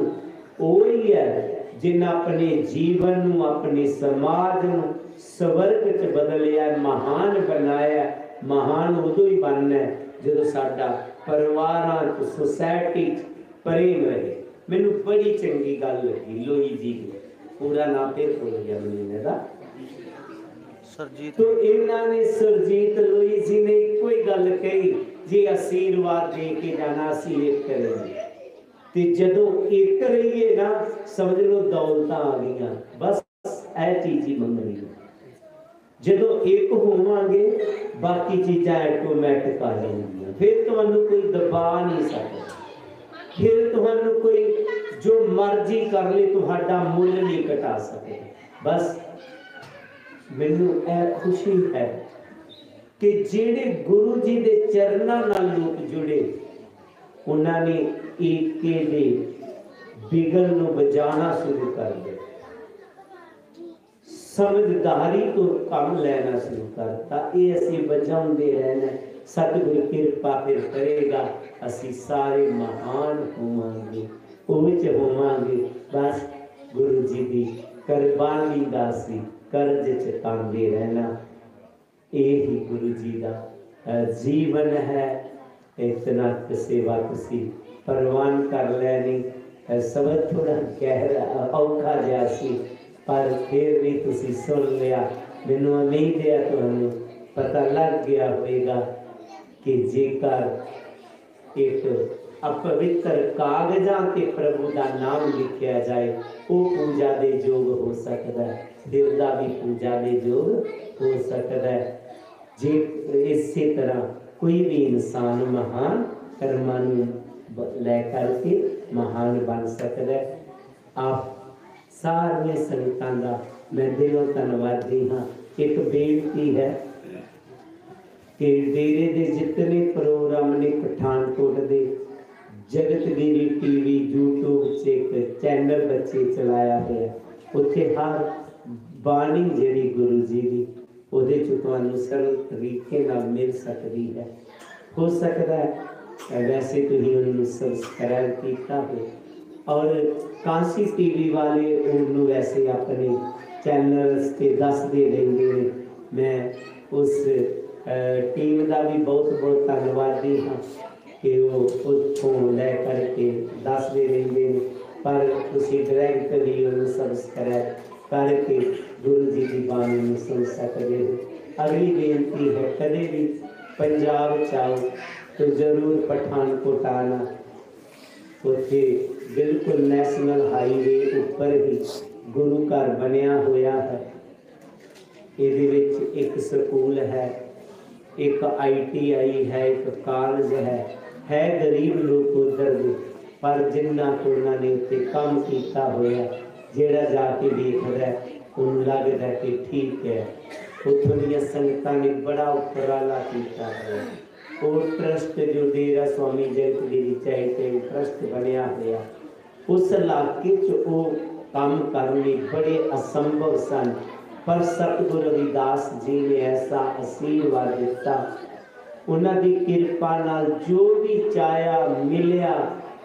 ਉਹੀ ਹੈ ਜਿਨ ਆਪਣੇ ਜੀਵਨ ਨੂੰ ਆਪਣੇ ਸਮਾਜ ਨੂੰ ਸਵਰਗ ਚ ਬਦਲਿਆ ਮਹਾਨ ਬਣਾਇਆ ਮਹਾਨ ਉਦੋਂ ਹੀ ਬਣਨਾ ਹੈ ਜਦੋਂ ਸਾਡਾ ਪਰਿਵਾਰਾਂ ਚ ਸੋਸਾਇਟੀ ਚ ਪ੍ਰੇਮ ਰਹੇ ਮੈਨੂੰ ਬੜੀ ਚੰਗੀ ਗੱਲ ਲੱਗੀ ਲੋਈ ਜੀ ਦੀ ਪੂਰਾ ਨਾਮ ਫਿਰ ਭੁੱਲ ਗਿਆ ਮੈਨੂੰ ਇਹਦਾ ਸਰਜੀਤ ਤੋ ਇਹਨਾਂ ਨੇ ਸਰਜੀਤ ਲੋਈ ਜੀ ਨੇ ਇੱਕੋ ਹੀ ਗੱਲ ਕਹੀ ਜੇ ਆਸ਼ੀਰਵਾਦ ਦੇ ਕੇ ਜਾਣਾ ਅਸੀਂ ਇੱਕ ਕਰਾਂਗੇ ਤੇ ਜਦੋਂ ਇੱਕ ਰਹੀਏ ਨਾ ਸਮਝ ਲਓ ਦੌਲਤਾਂ ਆ ਗਈਆਂ ਬਸ ਇਹ ਚੀਜ਼ ਹੀ ਮੰਗਣੀ ਹੈ। ਜਦੋਂ ਇੱਕ ਹੋਵਾਂਗੇ ਬਾਕੀ ਚੀਜ਼ਾਂ ਆਟੋਮੈਟਿਕ ਆ ਜਾਣਗੀਆਂ ਫਿਰ ਤੁਹਾਨੂੰ ਕੋਈ ਦਬਾ ਨਹੀਂ ਸਕਦਾ ਫਿਰ ਤੁਹਾਨੂੰ ਕੋਈ ਜੋ ਮਰਜ਼ੀ ਕਰ ਲੇ ਤੁਹਾਡਾ ਮੁੱਲ ਨਹੀਂ ਘਟਾ ਸਕਦਾ ਬਸ ਮੈਨੂੰ ਇਹ ਖੁਸ਼ੀ ਹੈ ਕਿ ਜਿਹੜੇ ਗੁਰੂ ਜੀ ਦੇ ਚਰਨਾਂ ਨਾਲ ਲੋਕ ਜੁੜੇ ਉਹਨਾਂ ਨੇ ਏਕੇ ਦੇ ਬਿਗਲ ਨੂੰ ਵਜਾਣਾ ਸ਼ੁਰੂ ਕਰ ਦਿੱਤਾ ਸਮਝਦਾਰੀ ਤੋਂ ਕੰਮ ਲੈਣਾ ਸ਼ੁਰੂ ਕਰਤਾ ਇਹ ਅਸੀਂ ਵਜਾਉਂਦੇ ਰਹਿਣਾ ਸਤਿਗੁਰ ਕਿਰਪਾ ਫਿਰ ਕਰੇਗਾ ਅਸੀਂ ਸਾਰੇ ਮਹਾਨ ਹੋਵਾਂਗੇ ਉੱਚ ਹੋਵਾਂਗੇ ਬਸ ਗੁਰੂ ਜੀ ਦੀ ਕੁਰਬਾਨੀ ਦਾ ਅਸੀਂ ਕਰਜ਼ ਚੁਕਾਉਂਦੇ ਰਹਿਣਾ ਇਹ ਹੀ ਗੁਰੂ ਜੀ ਦਾ ਅ, ਜੀਵਨ ਹੈ इतना सेवा तुसी परवान कर लैनी। सब थोड़ा गहरा औखा जहा सी पर फिर भी तुम सुन लिया। मैं उम्मीद है तो पता लग गया होगा कि जेकर एक अपवित्र कागजा से प्रभु का नाम लिखा जाए वो पूजा दे योग हो सकता है। देवता भी पूजा दे योग हो सकता है। जे इस तरह ਜੇ ਇਸੇ ਤਰ੍ਹਾਂ ਕੋਈ ਵੀ ਇਨਸਾਨ ਮਹਾਨ ਕਰਮਾਂ ਨੂੰ ਲੈ ਕਰਕੇ ਮਹਾਨ ਬਣ ਸਕਦਾ ਆਪ ਸਾਰੀਆਂ ਸੰਗਤਾਂ ਦਾ ਮੈਂ ਦਿਲੋਂ ਧੰਨਵਾਦੀ ਹਾਂ। ਇੱਕ ਬੇਨਤੀ ਹੈ ਕਿ ਡੇਰੇ ਦੇ ਜਿਤਨੇ ਪ੍ਰੋਗਰਾਮ ਨੇ ਪਠਾਨਕੋਟ ਦੇ ਜਗਤਗੀਰੀ ਟੀਵੀ, YouTube 'ਚ ਇੱਕ ਚੈਨਲ ਬੱਚੇ ਚਲਾਇਆ ਹੋਇਆ। ਉੱਥੇ ਹਰ ਬਾਣੀ ਜਿਹੜੀ ਗੁਰੂ ਜੀ ਦੀ ਉਹਦੇ 'ਚ ਤੁਹਾਨੂੰ ਸਰਲ ਤਰੀਕੇ ਨਾਲ ਮਿਲ ਸਕਦੀ ਹੈ। ਹੋ ਸਕਦਾ ਹੈ ਵੈਸੇ ਤੁਸੀਂ ਉਹਨੂੰ ਸਬਸਕ੍ਰਾਈਬ ਕੀਤਾ ਹੋ ਔਰ ਕਾਂਸੀ ਟੀਵੀ ਵਾਲੇ ਉਹਨੂੰ ਵੈਸੇ ਆਪਣੇ ਚੈਨਲਸ ਤੇ ਦੱਸਦੇ ਰਹਿੰਦੇ ਨੇ। ਮੈਂ ਉਸ ਟੀਮ ਦਾ ਵੀ ਬਹੁਤ ਬਹੁਤ ਧੰਨਵਾਦੀ ਹਾਂ ਕਿ ਉਹ ਉੱਥੋਂ ਲੈ ਕਰਕੇ ਦੱਸਦੇ ਰਹਿੰਦੇ ਨੇ। ਪਰ ਤੁਸੀਂ ਡਾਇਰੈਕਟ ਵੀ ਉਹਨੂੰ ਸਬਸਕ੍ਰਾਈਬ कार्य के गुरु जी की बाणी में संस्था करे अगली बेनती है कभी भी पंजाब चाहो तो ज़रूर पठानकोट आना। उसे बिल्कुल नेशनल हाईवे ऊपर ही गुरु घर बनया होया है। ये एक स्कूल है, एक आईटीआई है, एक कॉलेज है। है गरीब लोग उधर भी पर जिन्ना को उन्होंने उत्ते काम किया होया ਜਿਹੜਾ ਜਾ ਕੇ ਦੇਖਦਾ ਹੈ, ਉਹਨੂੰ ਲੱਗਦਾ ਹੈ ਕਿ ਠੀਕ ਹੈ ਉੱਥੋਂ ਦੀਆਂ ਸੰਗਤਾਂ ਨੇ ਬੜਾ ਉਪਰਾਲਾ ਕੀਤਾ ਹੈ ਉਹ ਟਰਸਟ ਜੋ ਡੇਰਾ ਸਵਾਮੀ ਜਗਤ ਗਿਰੀ ਚੈਰੀਟੇਬਲ ਟਰਸਟ ਬਣਿਆ ਹੋਇਆ ਉਸ ਇਲਾਕੇ 'ਚ ਉਹ ਕੰਮ ਕਰਨੇ ਬੜੇ ਅਸੰਭਵ ਸਨ ਪਰ ਸਤਿਗੁਰੂ ਰਵਿਦਾਸ ਜੀ ਨੇ ਐਸਾ ਅਸੀਰਵਾਦ ਦਿੱਤਾ ਉਹਨਾਂ ਦੀ ਕਿਰਪਾ ਨਾਲ ਜੋ ਵੀ ਚਾਇਆ ਮਿਲਿਆ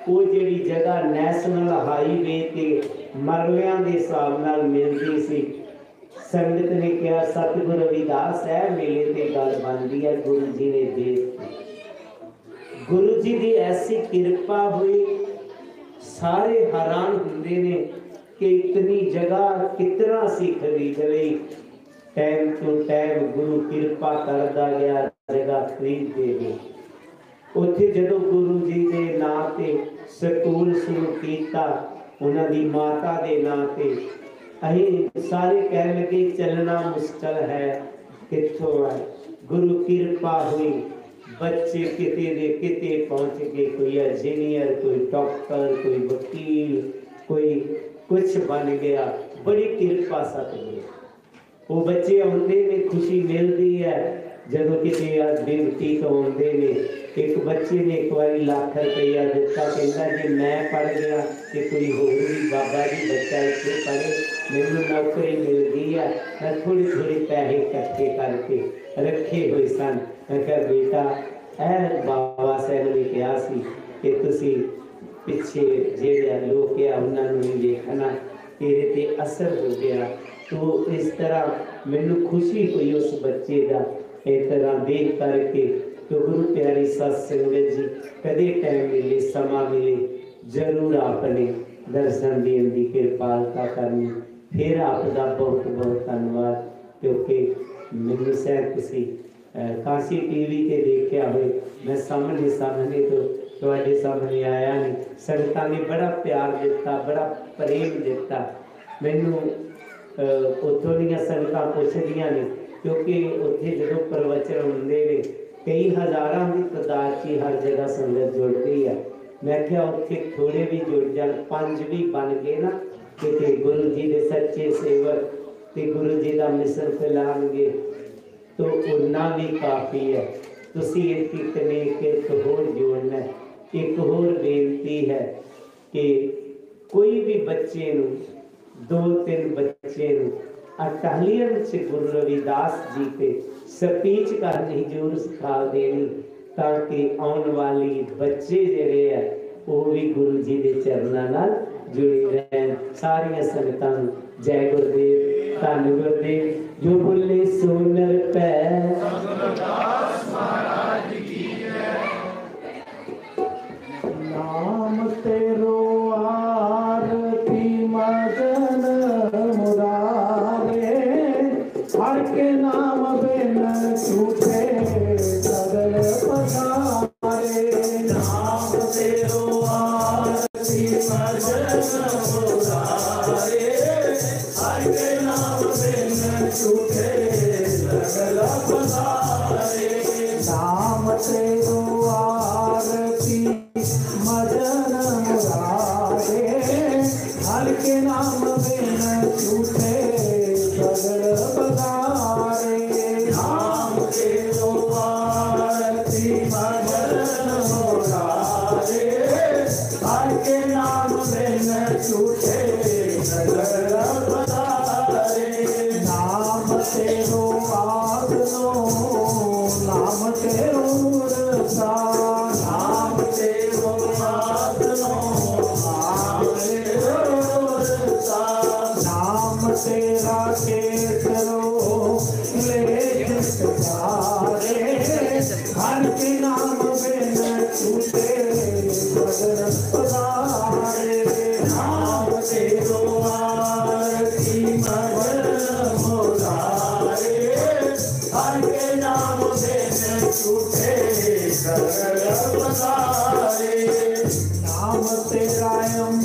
ਉਹ ਜਿਹੜੀ ਜਗ੍ਹਾ ਨੈਸ਼ਨਲ ਹਾਈਵੇ ਤੇ ਮਰਲਿਆਂ ਦੇ ਹਿਸਾਬ ਨਾਲ ਮਿਲਦੀ ਸੀ ਸੰਗਤ ਨੇ ਕਿਹਾ ਸਤਿਗੁਰੂ ਰਵਿਦਾਸ ਹੈ ਮੇਲੇ ਤੇ ਗੱਲ ਬਣਦੀ ਹੈ ਗੁਰੂ ਜੀ ਨੇ ਦੇ ਦਿੱਤੀ। ਗੁਰੂ ਜੀ ਦੀ ਐਸੀ ਕਿਰਪਾ ਹੋਈ ਸਾਰੇ ਹੈਰਾਨ ਹੁੰਦੇ ਨੇ ਕਿ ਇਤਨੀ ਜਗ੍ਹਾ ਕਿਤਨਾ ਸੀ ਖਰੀਦ ਲਈ ਟਾਈਮ ਤੋਂ ਟਾਈਮ ਗੁਰੂ ਕਿਰਪਾ ਕਰਦਾ ਗਿਆ ਜਗ੍ਹਾ ਖਰੀਦ ਦੇ ਗਏ ਉੱਥੇ ਜਦੋਂ ਗੁਰੂ ਜੀ ਦੇ ਨਾਂ ਤੇ ਸਕੂਲ ਸ਼ੁਰੂ ਕੀਤਾ ਉਹਨਾਂ ਦੀ ਮਾਤਾ ਦੇ ਨਾਂ ਤੇ ਅਸੀਂ ਸਾਰੇ ਕਹਿਣ ਲੱਗੇ ਚੱਲਣਾ ਮੁਸ਼ਕਲ ਹੈ ਕਿੱਥੋਂ ਹੈ ਗੁਰੂ ਕਿਰਪਾ ਹੋਈ ਬੱਚੇ ਕਿਤੇ ਦੇ ਕਿਤੇ ਪਹੁੰਚ ਗਏ ਕੋਈ ਇੰਜੀਨੀਅਰ ਕੋਈ ਡਾਕਟਰ ਕੋਈ ਵਕੀਲ ਕੋਈ ਕੁਝ ਬਣ ਗਿਆ ਬੜੀ ਕਿਰਪਾ ਸਤਿਗੁਰੂ ਉਹ ਬੱਚੇ ਆਉਂਦੇ ਨੇ ਖੁਸ਼ੀ ਮਿਲਦੀ ਹੈ ਜਦੋਂ ਕਿਤੇ ਆ ਬੇਨਤੀ ਤੋਂ ਆਉਂਦੇ ਨੇ ਇੱਕ ਬੱਚੇ ਨੇ ਇੱਕ ਵਾਰੀ ਲੱਖ ਰੁਪਈਆ ਦਿੱਤਾ ਕਹਿੰਦਾ ਜੇ ਮੈਂ ਪੜ ਗਿਆ ਤੇ ਕੋਈ ਹੋਰ ਵੀ ਬਾਬਾ ਜੀ ਬੱਚਾ ਇੱਥੇ ਪੜੇ ਮੈਨੂੰ ਨੌਕਰੀ ਮਿਲ ਗਈ ਹੈ ਮੈਂ ਥੋੜੀ ਥੋੜੀ ਪੈਸੇ ਇਕੱਠੇ ਕਰਕੇ ਰੱਖੇ ਹੋਏ ਸਨ ਮੈਂ ਕਿਹਾ ਬੇਟਾ ਇਹ ਬਾਬਾ ਸਾਹਿਬ ਨੇ ਕਿਹਾ ਸੀ ਕਿ ਤੁਸੀਂ ਪਿੱਛੇ ਜਿਹੜੇ ਲੋਕ ਆ ਉਹਨਾਂ ਨੂੰ ਨਹੀਂ ਦੇਖਣਾ ਤੇਰੇ ਤੇ ਅਸਰ ਹੋ ਗਿਆ ਤੋ ਇਸ ਤਰ੍ਹਾਂ ਮੈਨੂੰ ਖੁਸ਼ੀ ਹੋਈ ਉਸ ਬੱਚੇ ਦਾ ਇਹ ਤਰ੍ਹਾਂ ਦੇਖ ਕਰਕੇ ਤੋ ਗੁਰੂ ਪਿਆਰੀ ਸਤ ਸੰਗਤ ਜੀ ਕਦੇ ਟਾਈਮ ਮਿਲੇ ਸਮਾਂ ਮਿਲੇ ਜ਼ਰੂਰ ਆਪਨੇ ਦਰਸ਼ਨ ਦੇਣ ਦੀ ਕਿਰਪਾਲਤਾ ਕਰਨੀ ਫਿਰ ਆਪ ਦਾ ਬਹੁਤ ਬਹੁਤ ਧੰਨਵਾਦ ਕਿਉਂਕਿ ਮੈਨੂੰ ਸਹਿ ਤੁਸੀਂ ਅਹ, ਕਾਂਸੀ ਟੀਵੀ ਤੇ ਦੇਖਿਆ ਹੋਏ ਮੈਂ ਸਾਹਮਣੇ ਸਾਹਮਣੇ ਤੋਂ ਤੁਹਾਡੇ ਸਾਹਮਣੇ ਆਇਆ ਨਹੀਂ ਸੰਗਤਾਂ ਨੇ ਬੜਾ ਪਿਆਰ ਦਿੱਤਾ ਬੜਾ ਪ੍ਰੇਮ ਦਿੱਤਾ ਮੈਨੂੰ ਅਹ, ਉੱਥੋਂ ਦੀਆਂ ਸੰਗਤਾਂ ਪੁੱਛਦੀਆਂ ਨੇ ਕਿਉਂਕਿ ਉੱਥੇ ਜਦੋਂ ਪ੍ਰਵਚਨ ਹੁੰਦੇ ਨੇ ਕਈ ਹਜ਼ਾਰਾਂ ਦੀ ਤਾਦਾਦ 'ਚ ਹੀ ਹਰ ਜਗ੍ਹਾ ਸੰਗਤ ਜੁੜਦੀ ਆ ਮੈਂ ਕਿਹਾ ਉੱਥੇ ਥੋੜੇ ਵੀ ਜੁੜ ਜਾਣ ਪੰਜ ਵੀ ਬਣ ਗਏ ਨਾ ਕਿਤੇ ਗੁਰੂ ਜੀ ਦੇ ਸੱਚੇ ਸੇਵਕ ਤੇ ਗੁਰੂ ਜੀ ਦਾ ਮਿਸਰ ਫੈਲਾਣਗੇ ਤੋ ਉਨਾ ਵੀ ਕਾਫੀ ਹੈ ਤੁਸੀਂ ਇੱਕ ਇੱਕ ਨੇ ਇੱਕ ਹੋਰ ਜੋੜਨਾ ਹੈ। ਇੱਕ ਹੋਰ ਬੇਨਤੀ ਹੈ ਕਿ ਕੋਈ ਵੀ ਬੱਚੇ ਨੂੰ ਦੋ ਤਿੰਨ ਬੱਚੇ ਨੂੰ अटालियन से गुरु रविदास जी पे स्पीच का निजूर सिखा देनी ताकि आने वाली बच्चे जेड़े है, वो भी गुरु जी के चरणों ਨਾਲ जुड़ी रहन सारिया संगतां जय गुरुदेव धन गुरुदेव। जो बोले, सोनर पै। के नाम से छूटे नाम से कायम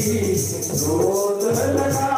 Jesus. Oh, the Lord.